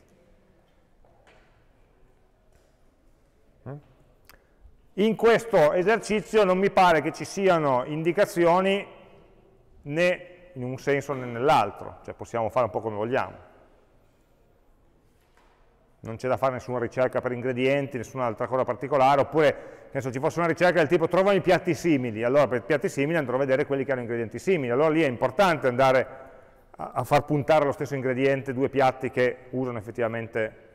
In questo esercizio non mi pare che ci siano indicazioni né in un senso né nell'altro, cioè possiamo fare un po' come vogliamo. Non c'è da fare nessuna ricerca per ingredienti, nessuna altra cosa particolare, oppure penso ci fosse una ricerca del tipo trovami piatti simili, allora per piatti simili andrò a vedere quelli che hanno ingredienti simili, allora lì è importante andare a, a far puntare lo stesso ingrediente due piatti che usano effettivamente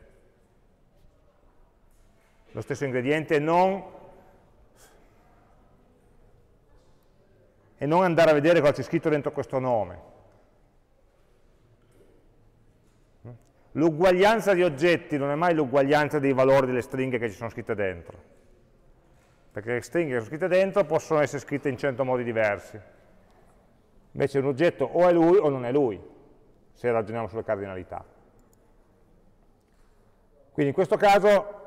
lo stesso ingrediente e non e non andare a vedere cosa c'è scritto dentro questo nome. L'uguaglianza di oggetti non è mai l'uguaglianza dei valori delle stringhe che ci sono scritte dentro, perché le stringhe che sono scritte dentro possono essere scritte in cento modi diversi. Invece un oggetto o è lui o non è lui, se ragioniamo sulle cardinalità. Quindi in questo caso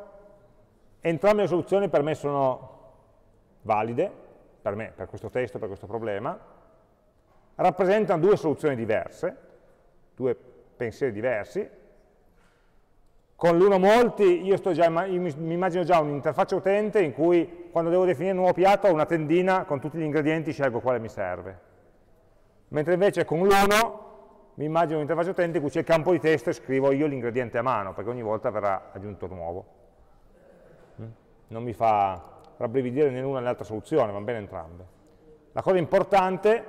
entrambe le soluzioni per me sono valide, per me, per questo testo, per questo problema, rappresentano due soluzioni diverse, due pensieri diversi, con l'uno molti io, già, io mi immagino già un'interfaccia utente in cui quando devo definire un nuovo piatto ho una tendina con tutti gli ingredienti scelgo quale mi serve. Mentre invece con l'uno mi immagino un'interfaccia utente in cui c'è il campo di testo e scrivo io l'ingrediente a mano, perché ogni volta verrà aggiunto nuovo. Mm? Non mi fa rabbrividire né l'una né l'altra soluzione, vanno bene entrambe. La cosa importante,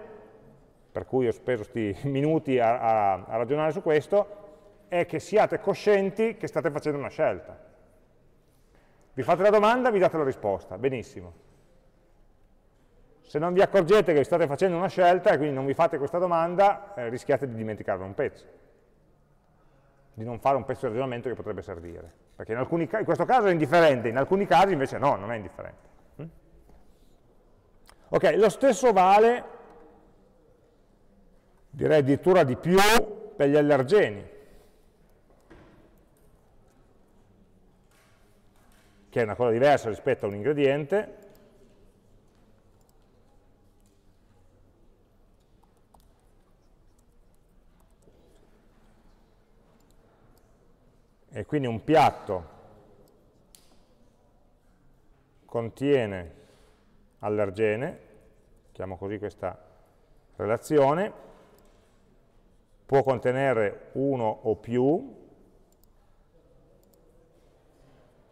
per cui ho speso questi minuti a, a, a ragionare su questo, è che siate coscienti che state facendo una scelta. Vi fate la domanda, vi date la risposta, benissimo. Se non vi accorgete che state facendo una scelta e quindi non vi fate questa domanda, eh, rischiate di dimenticarvi un pezzo, di non fare un pezzo di ragionamento che potrebbe servire. Perché in, alcuni, in questo caso è indifferente, in alcuni casi invece no, non è indifferente. Mm? Ok, lo stesso vale, direi addirittura di più, per gli allergeni. che è una cosa diversa rispetto a un ingrediente, e quindi un piatto contiene allergene, chiamo così questa relazione, può contenere uno o più,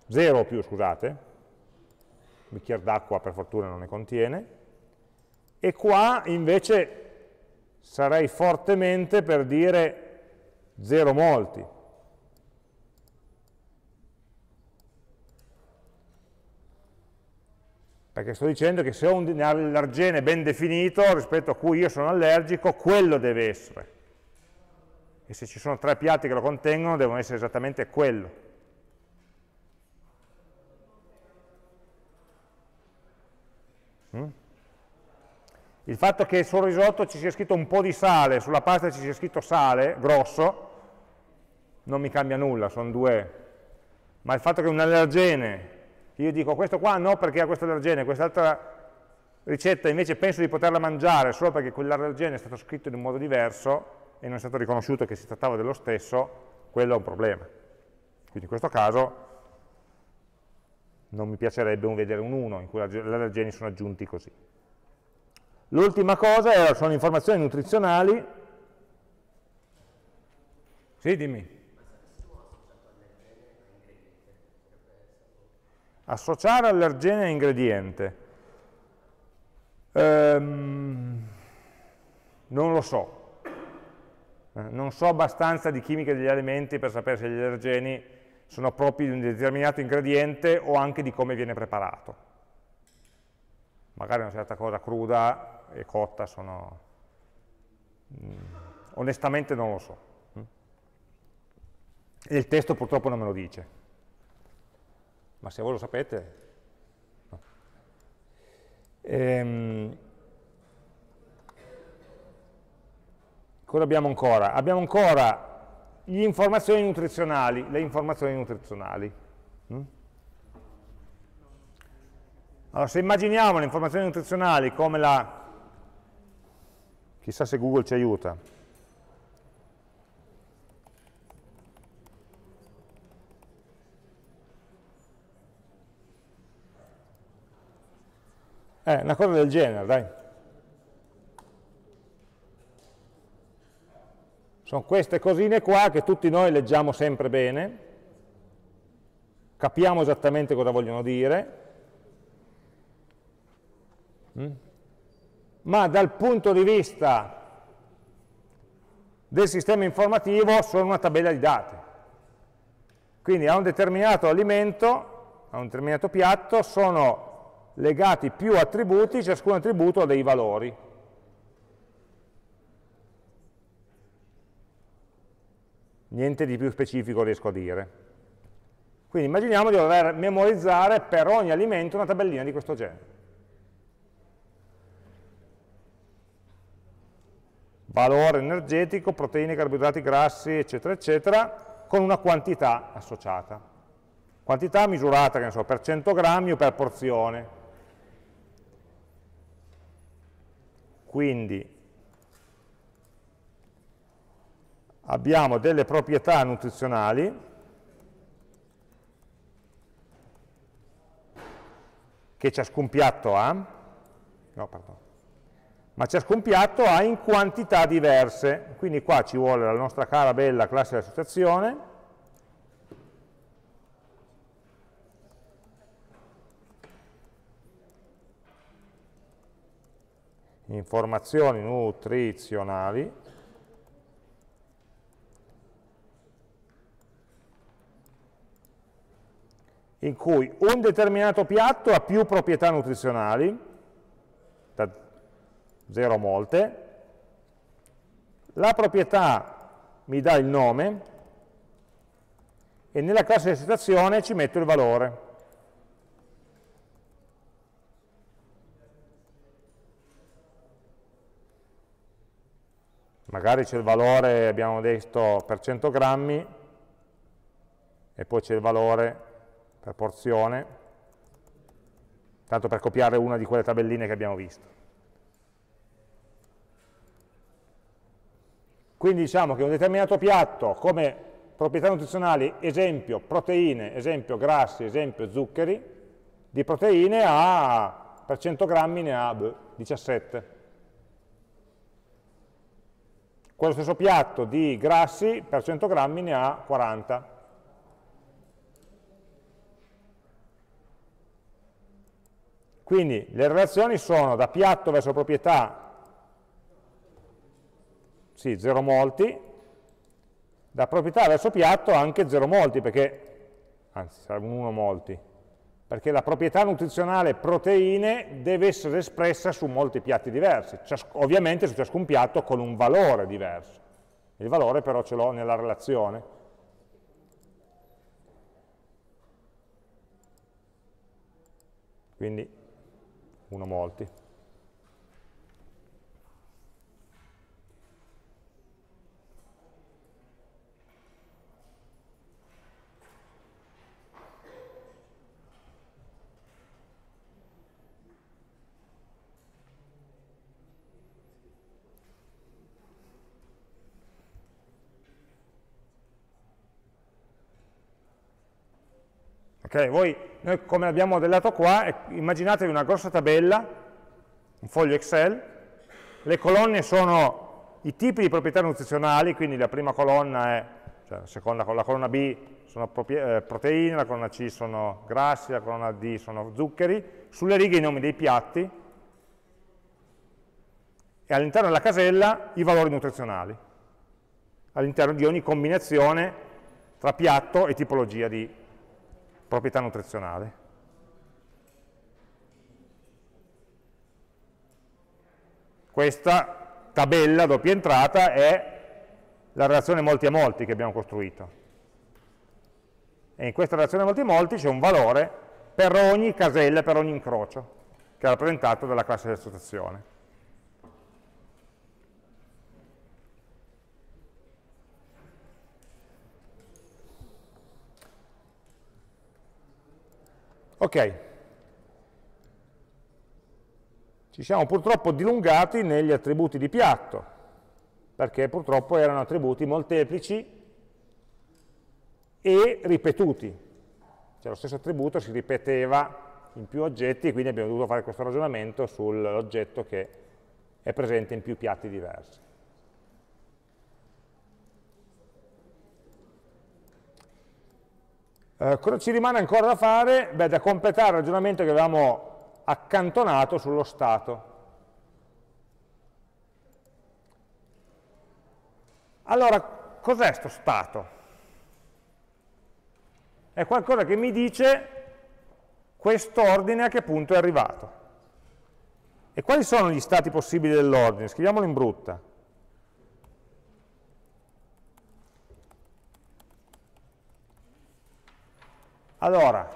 zero o più, scusate, un bicchiere d'acqua per fortuna non ne contiene, e qua invece sarei fortemente per dire zero molti, perché sto dicendo che se ho un allergene ben definito rispetto a cui io sono allergico, quello deve essere. E se ci sono tre piatti che lo contengono, devono essere esattamente quello. Mm? Il fatto che sul risotto ci sia scritto un po' di sale, sulla pasta ci sia scritto sale, grosso, non mi cambia nulla, sono due. Ma il fatto che un allergene io dico questo qua no perché ha questo allergene, quest'altra ricetta invece penso di poterla mangiare solo perché quell'allergene è stato scritto in un modo diverso e non è stato riconosciuto che si trattava dello stesso, quello è un problema. Quindi in questo caso non mi piacerebbe vedere un 1 in cui gli allergeni sono aggiunti così. L'ultima cosa sono informazioni nutrizionali. Sì, dimmi. Associare allergene a ingrediente. Ehm, non lo so. Eh, non so abbastanza di chimica degli alimenti per sapere se gli allergeni sono propri di un determinato ingrediente o anche di come viene preparato. Magari una certa cosa cruda e cotta sono... Mm, onestamente non lo so. E il testo purtroppo non me lo dice. Ma se voi lo sapete... No. Ehm, cosa abbiamo ancora? Abbiamo ancora le informazioni nutrizionali, le informazioni nutrizionali. Mm? Allora, se immaginiamo le informazioni nutrizionali come la... chissà se Google ci aiuta. Eh, una cosa del genere, dai. Sono queste cosine qua che tutti noi leggiamo sempre bene, capiamo esattamente cosa vogliono dire, mm? ma dal punto di vista del sistema informativo sono una tabella di dati. Quindi a un determinato alimento, a un determinato piatto, sono legati più attributi, ciascun attributo ha dei valori. niente di più specifico riesco a dire. Quindi immaginiamo di dover memorizzare per ogni alimento una tabellina di questo genere. Valore energetico, proteine, carboidrati grassi, eccetera, eccetera, con una quantità associata. Quantità misurata, che ne so, per 100 grammi o per porzione. Quindi abbiamo delle proprietà nutrizionali che ciascun piatto ha, no, pardon, ma ciascun piatto ha in quantità diverse, quindi qua ci vuole la nostra cara bella classe di associazione, informazioni nutrizionali, in cui un determinato piatto ha più proprietà nutrizionali, da 0 molte, la proprietà mi dà il nome e nella classe di situazione ci metto il valore. Magari c'è il valore, abbiamo detto, per 100 grammi e poi c'è il valore per porzione, tanto per copiare una di quelle tabelline che abbiamo visto. Quindi diciamo che un determinato piatto come proprietà nutrizionali, esempio proteine, esempio grassi, esempio zuccheri, di proteine ha, per 100 grammi ne ha 17. Quello stesso piatto di grassi per 100 grammi ne ha 40. Quindi le relazioni sono da piatto verso proprietà, sì, 0 molti, da proprietà verso piatto anche 0 molti, perché, anzi sarebbe 1 molti, perché la proprietà nutrizionale proteine deve essere espressa su molti piatti diversi, ovviamente su ciascun piatto con un valore diverso. Il valore però ce l'ho nella relazione. Quindi uno molti. Okay, voi, noi come l'abbiamo modellato qua, immaginatevi una grossa tabella, un foglio Excel, le colonne sono i tipi di proprietà nutrizionali, quindi la prima colonna è, cioè la, seconda, la colonna B sono eh, proteine, la colonna C sono grassi, la colonna D sono zuccheri, sulle righe i nomi dei piatti. E all'interno della casella i valori nutrizionali, all'interno di ogni combinazione tra piatto e tipologia di proprietà nutrizionale. Questa tabella doppia entrata è la relazione molti a molti che abbiamo costruito. E in questa relazione molti a molti c'è un valore per ogni casella, per ogni incrocio, che è rappresentato dalla classe di associazione. Ok, ci siamo purtroppo dilungati negli attributi di piatto, perché purtroppo erano attributi molteplici e ripetuti, cioè lo stesso attributo si ripeteva in più oggetti e quindi abbiamo dovuto fare questo ragionamento sull'oggetto che è presente in più piatti diversi. Eh, cosa ci rimane ancora da fare? Beh, da completare il ragionamento che avevamo accantonato sullo stato. Allora, cos'è sto stato? È qualcosa che mi dice questo ordine a che punto è arrivato. E quali sono gli stati possibili dell'ordine? Scriviamolo in brutta. Allora,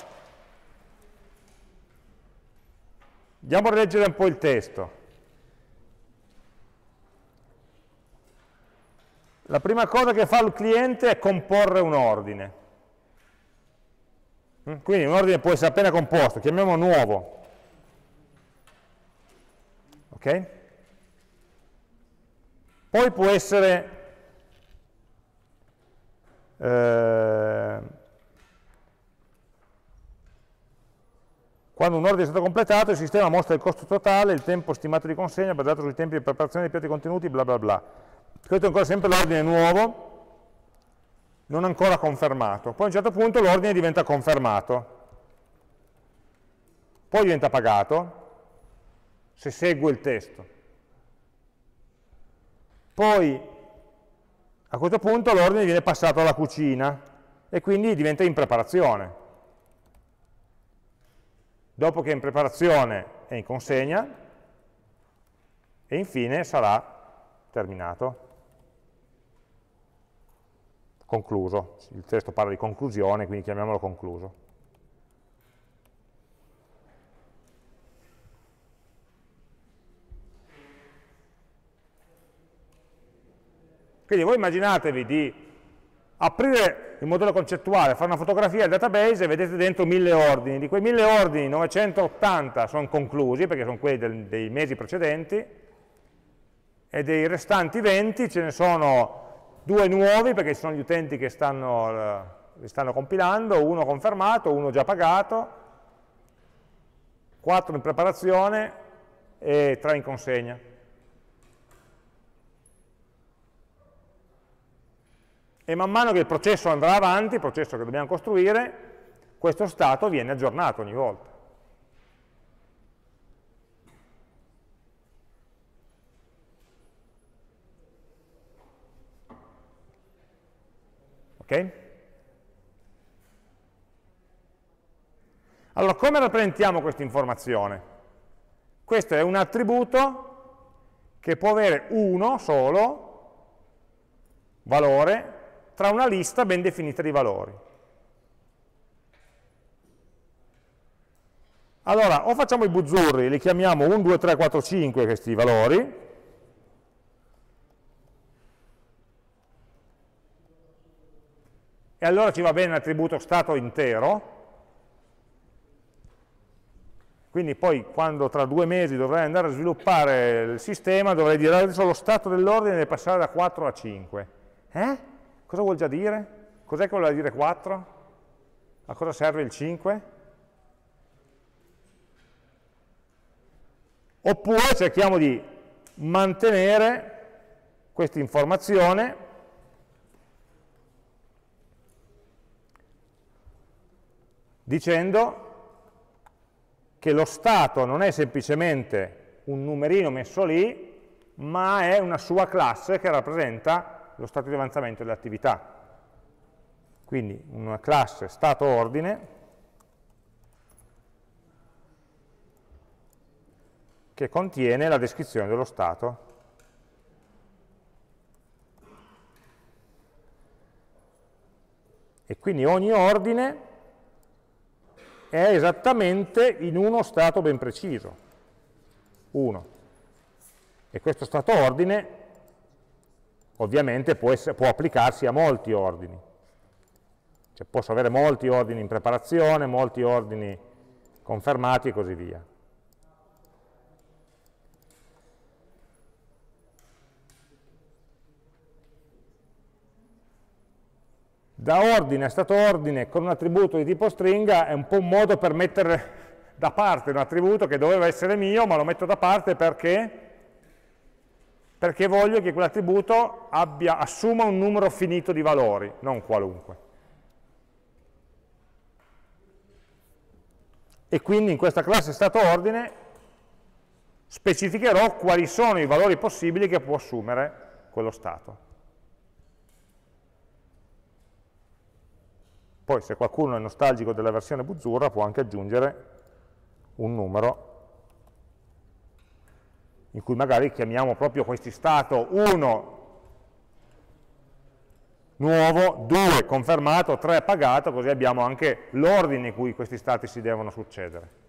andiamo a leggere un po' il testo. La prima cosa che fa il cliente è comporre un ordine. Mm, quindi un ordine può essere appena composto, chiamiamolo nuovo. Ok? Poi può essere eh, Quando un ordine è stato completato, il sistema mostra il costo totale, il tempo stimato di consegna basato sui tempi di preparazione dei piatti contenuti, bla bla bla. Questo è ancora sempre l'ordine nuovo, non ancora confermato. Poi a un certo punto l'ordine diventa confermato, poi diventa pagato, se segue il testo. Poi a questo punto l'ordine viene passato alla cucina e quindi diventa in preparazione dopo che è in preparazione è in consegna e infine sarà terminato, concluso. Il testo parla di conclusione, quindi chiamiamolo concluso. Quindi voi immaginatevi di aprire il modello concettuale, fare una fotografia del database e vedete dentro mille ordini. Di quei mille ordini, 980 sono conclusi, perché sono quelli del, dei mesi precedenti, e dei restanti 20 ce ne sono due nuovi, perché ci sono gli utenti che stanno, li stanno compilando, uno confermato, uno già pagato, quattro in preparazione e tre in consegna. E man mano che il processo andrà avanti, il processo che dobbiamo costruire, questo stato viene aggiornato ogni volta. Ok? Allora, come rappresentiamo questa informazione? Questo è un attributo che può avere uno solo valore tra una lista ben definita di valori. Allora, o facciamo i buzzurri, li chiamiamo 1, 2, 3, 4, 5 questi valori, e allora ci va bene l'attributo stato intero, quindi poi quando tra due mesi dovrei andare a sviluppare il sistema, dovrei dire adesso lo stato dell'ordine deve passare da 4 a 5. Eh? Cosa vuol già dire? Cos'è che vuol dire 4? A cosa serve il 5? Oppure cerchiamo di mantenere questa informazione dicendo che lo stato non è semplicemente un numerino messo lì, ma è una sua classe che rappresenta lo stato di avanzamento dell'attività. Quindi una classe stato ordine che contiene la descrizione dello stato. E quindi ogni ordine è esattamente in uno stato ben preciso, 1. E questo stato ordine ovviamente può, essere, può applicarsi a molti ordini. Cioè posso avere molti ordini in preparazione, molti ordini confermati e così via. da ordine a stato ordine con un attributo di tipo stringa è un po' un modo per mettere da parte un attributo che doveva essere mio, ma lo metto da parte perché? Perché voglio che quell'attributo assuma un numero finito di valori, non qualunque. E quindi in questa classe stato ordine specificherò quali sono i valori possibili che può assumere quello stato. Poi se qualcuno è nostalgico della versione Buzzurra può anche aggiungere un numero in cui magari chiamiamo proprio questi stato 1 nuovo, 2 confermato, 3 pagato, così abbiamo anche l'ordine in cui questi stati si devono succedere.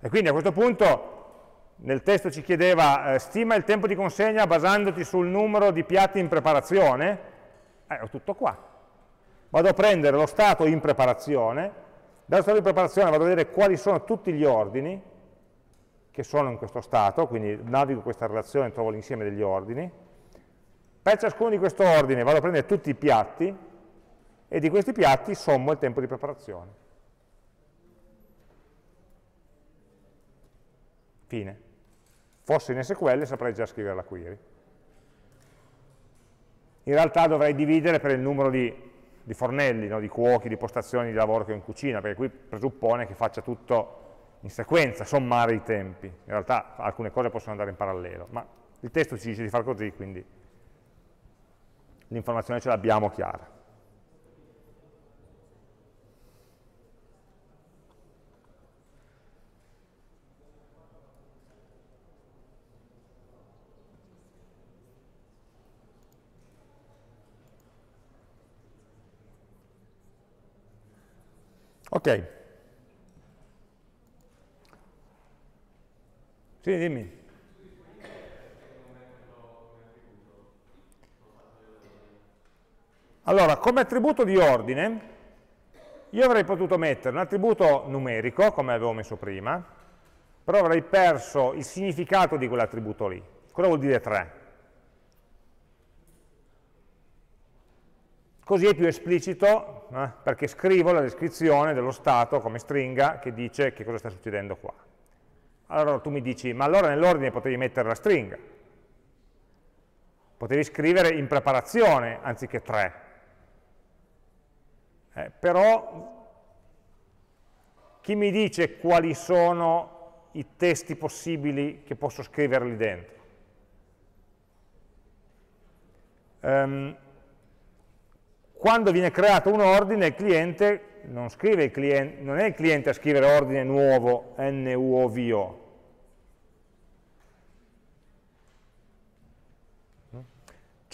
E quindi a questo punto nel testo ci chiedeva eh, stima il tempo di consegna basandoti sul numero di piatti in preparazione, eh, ho tutto qua. Vado a prendere lo stato in preparazione, dallo stato di preparazione vado a vedere quali sono tutti gli ordini che sono in questo stato, quindi navigo questa relazione e trovo l'insieme degli ordini. Per ciascuno di questo ordine vado a prendere tutti i piatti e di questi piatti sommo il tempo di preparazione. Fine. Fosse in SQL saprei già scrivere la query. In realtà dovrei dividere per il numero di, di fornelli, no? di cuochi, di postazioni di lavoro che ho in cucina, perché qui presuppone che faccia tutto in sequenza, sommare i tempi. In realtà alcune cose possono andare in parallelo, ma il testo ci dice di fare così, quindi l'informazione ce l'abbiamo chiara. Ok. Sì, dimmi. Allora, come attributo di ordine, io avrei potuto mettere un attributo numerico, come avevo messo prima, però avrei perso il significato di quell'attributo lì. Cosa vuol dire 3? Così è più esplicito, eh, perché scrivo la descrizione dello stato come stringa che dice che cosa sta succedendo qua. Allora tu mi dici, ma allora nell'ordine potevi mettere la stringa. Potevi scrivere in preparazione anziché 3. Eh, però chi mi dice quali sono i testi possibili che posso scrivere lì dentro? Um, quando viene creato un ordine il cliente non, il cliente, non è il cliente a scrivere ordine nuovo, N-U-O-V-O.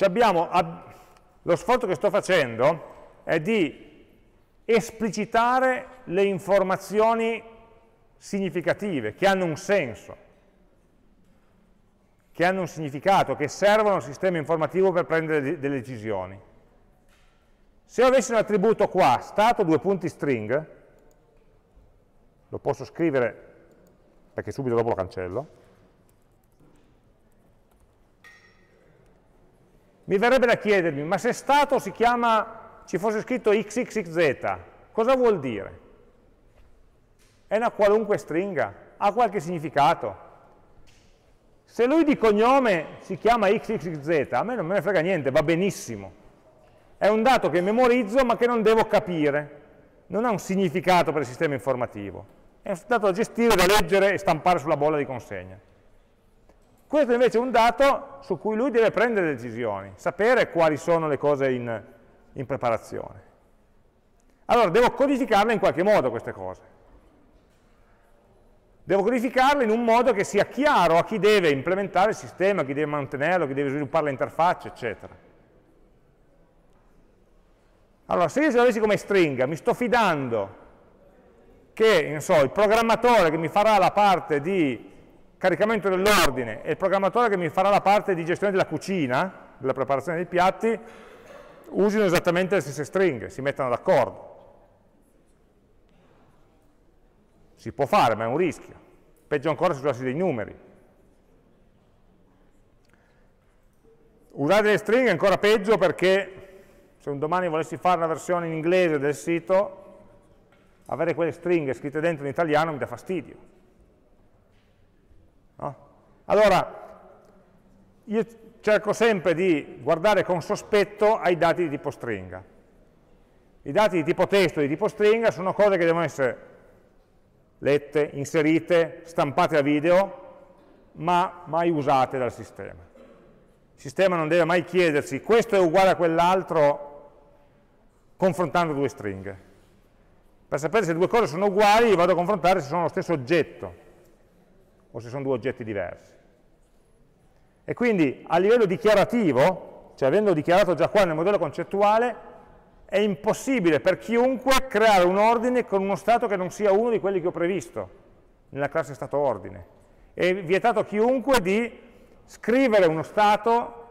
Abbiamo, lo sforzo che sto facendo è di esplicitare le informazioni significative, che hanno un senso, che hanno un significato, che servono al sistema informativo per prendere delle decisioni. Se io avessi un attributo qua, stato due punti string, lo posso scrivere perché subito dopo lo cancello, mi verrebbe da chiedermi, ma se stato si chiama, ci fosse scritto xxxz, cosa vuol dire? È una qualunque stringa, ha qualche significato. Se lui di cognome si chiama xxz, a me non me ne frega niente, va benissimo. È un dato che memorizzo ma che non devo capire, non ha un significato per il sistema informativo. È un dato da gestire, da leggere e stampare sulla bolla di consegna. Questo invece è un dato su cui lui deve prendere decisioni, sapere quali sono le cose in, in preparazione. Allora, devo codificarle in qualche modo queste cose. Devo codificarle in un modo che sia chiaro a chi deve implementare il sistema, a chi deve mantenerlo, a chi deve sviluppare le interfacce, eccetera. Allora, se io ce l'avessi come stringa, mi sto fidando che so, il programmatore che mi farà la parte di caricamento dell'ordine e il programmatore che mi farà la parte di gestione della cucina, della preparazione dei piatti, usino esattamente le stesse stringhe, si mettano d'accordo. Si può fare, ma è un rischio. Peggio ancora se usassi dei numeri. Usare delle stringhe è ancora peggio perché se un domani volessi fare una versione in inglese del sito, avere quelle stringhe scritte dentro in italiano mi dà fastidio. No? Allora, io cerco sempre di guardare con sospetto ai dati di tipo stringa. I dati di tipo testo e di tipo stringa sono cose che devono essere lette, inserite, stampate a video, ma mai usate dal sistema. Il sistema non deve mai chiedersi questo è uguale a quell'altro confrontando due stringhe. Per sapere se due cose sono uguali, io vado a confrontare se sono lo stesso oggetto o se sono due oggetti diversi. E quindi a livello dichiarativo, cioè avendo dichiarato già qua nel modello concettuale, è impossibile per chiunque creare un ordine con uno stato che non sia uno di quelli che ho previsto nella classe stato ordine. È vietato a chiunque di scrivere uno stato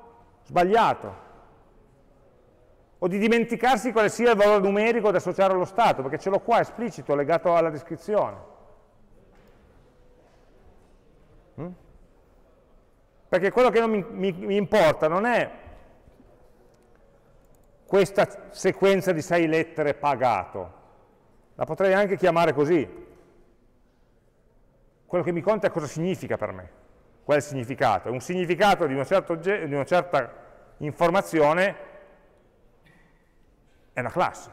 sbagliato, o di dimenticarsi quale sia il valore numerico da associare allo stato, perché ce l'ho qua esplicito, legato alla descrizione. Mm? Perché quello che non mi, mi, mi importa non è questa sequenza di sei lettere pagato, la potrei anche chiamare così. Quello che mi conta è cosa significa per me, qual è il significato. È un significato di una certa, di una certa informazione è una classe,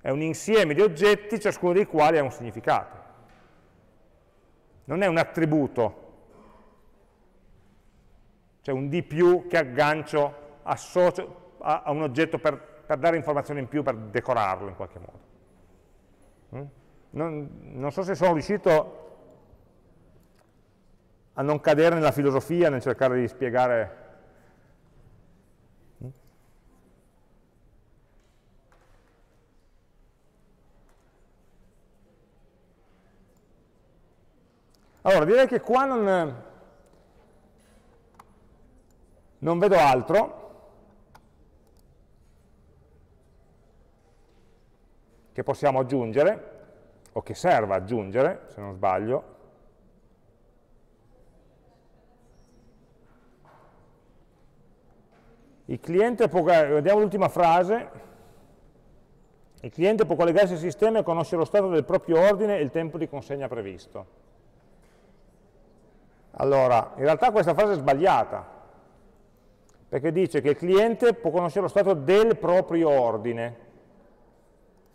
è un insieme di oggetti, ciascuno dei quali ha un significato. Non è un attributo, cioè un di più che aggancio, associo a, un oggetto per, per, dare informazioni in più, per decorarlo in qualche modo. Mm? Non, non so se sono riuscito a non cadere nella filosofia nel cercare di spiegare Allora, direi che qua non, non vedo altro che possiamo aggiungere, o che serva aggiungere, se non sbaglio. Il cliente può, vediamo l'ultima frase, il cliente può collegarsi al sistema e conoscere lo stato del proprio ordine e il tempo di consegna previsto. Allora, in realtà questa frase è sbagliata, perché dice che il cliente può conoscere lo stato del proprio ordine.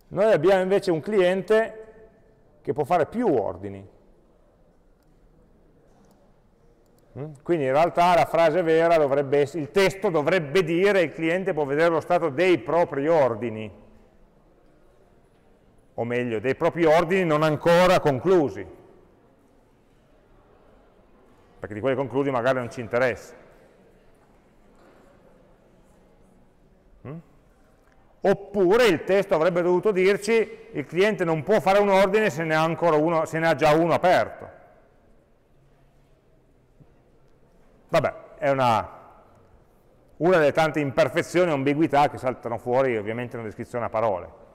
Noi abbiamo invece un cliente che può fare più ordini. Mm? Quindi in realtà la frase vera dovrebbe essere, il testo dovrebbe dire il cliente può vedere lo stato dei propri ordini, o meglio, dei propri ordini non ancora conclusi perché di quelli conclusi magari non ci interessa. Mm? Oppure il testo avrebbe dovuto dirci il cliente non può fare un ordine se ne ha, uno, se ne ha già uno aperto. Vabbè, è una, una delle tante imperfezioni e ambiguità che saltano fuori ovviamente in una descrizione a parole.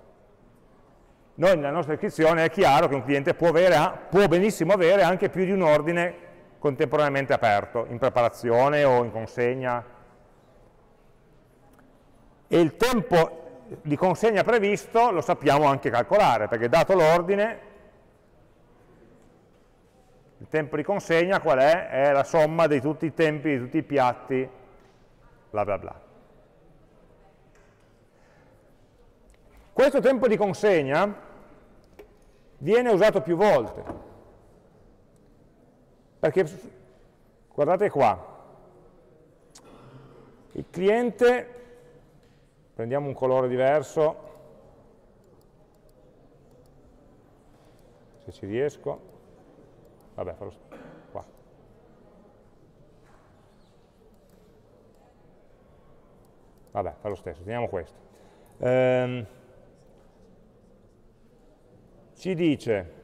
Noi nella nostra descrizione è chiaro che un cliente può, avere, può benissimo avere anche più di un ordine contemporaneamente aperto, in preparazione o in consegna e il tempo di consegna previsto lo sappiamo anche calcolare, perché dato l'ordine, il tempo di consegna qual è? È la somma di tutti i tempi di tutti i piatti, bla bla bla. Questo tempo di consegna viene usato più volte, perché guardate qua, il cliente prendiamo un colore diverso, se ci riesco, vabbè, farò qua. Vabbè, fa lo stesso, teniamo questo. Ehm, ci dice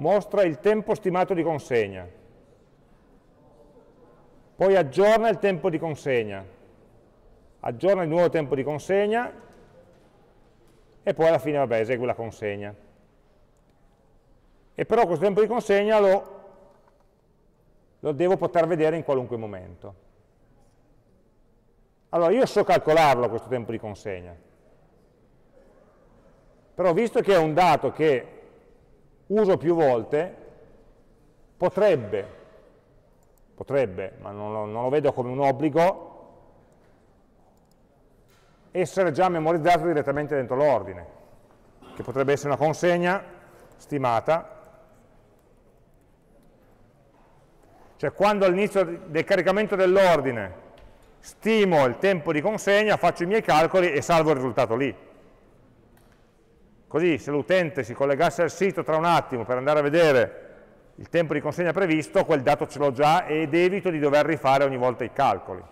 mostra il tempo stimato di consegna poi aggiorna il tempo di consegna, aggiorna il nuovo tempo di consegna e poi alla fine vabbè, esegue la consegna. E però questo tempo di consegna lo, lo devo poter vedere in qualunque momento. Allora io so calcolarlo questo tempo di consegna, però visto che è un dato che uso più volte, potrebbe potrebbe, ma non lo, non lo vedo come un obbligo, essere già memorizzato direttamente dentro l'ordine, che potrebbe essere una consegna stimata, cioè quando all'inizio del caricamento dell'ordine stimo il tempo di consegna, faccio i miei calcoli e salvo il risultato lì. Così se l'utente si collegasse al sito tra un attimo per andare a vedere il tempo di consegna previsto, quel dato ce l'ho già ed evito di dover rifare ogni volta i calcoli.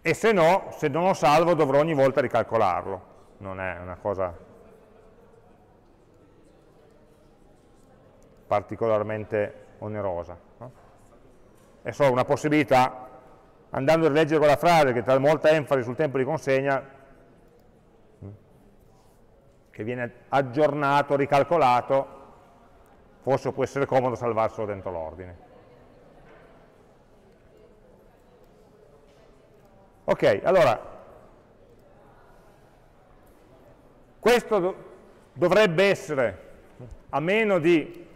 E se no, se non lo salvo, dovrò ogni volta ricalcolarlo. Non è una cosa particolarmente onerosa. No? È solo una possibilità, andando a rileggere quella frase che dà molta enfasi sul tempo di consegna, che viene aggiornato, ricalcolato, forse può essere comodo salvarselo dentro l'ordine. Ok, allora, questo do dovrebbe essere, a meno di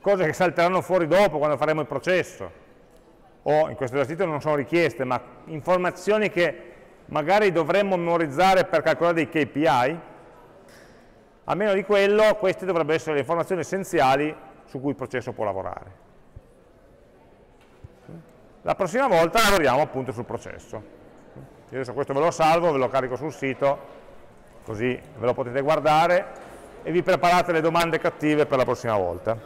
cose che salteranno fuori dopo quando faremo il processo, o in questo esercizio non sono richieste, ma informazioni che magari dovremmo memorizzare per calcolare dei KPI, a meno di quello, queste dovrebbero essere le informazioni essenziali su cui il processo può lavorare. La prossima volta lavoriamo appunto sul processo. Io adesso questo ve lo salvo, ve lo carico sul sito, così ve lo potete guardare e vi preparate le domande cattive per la prossima volta.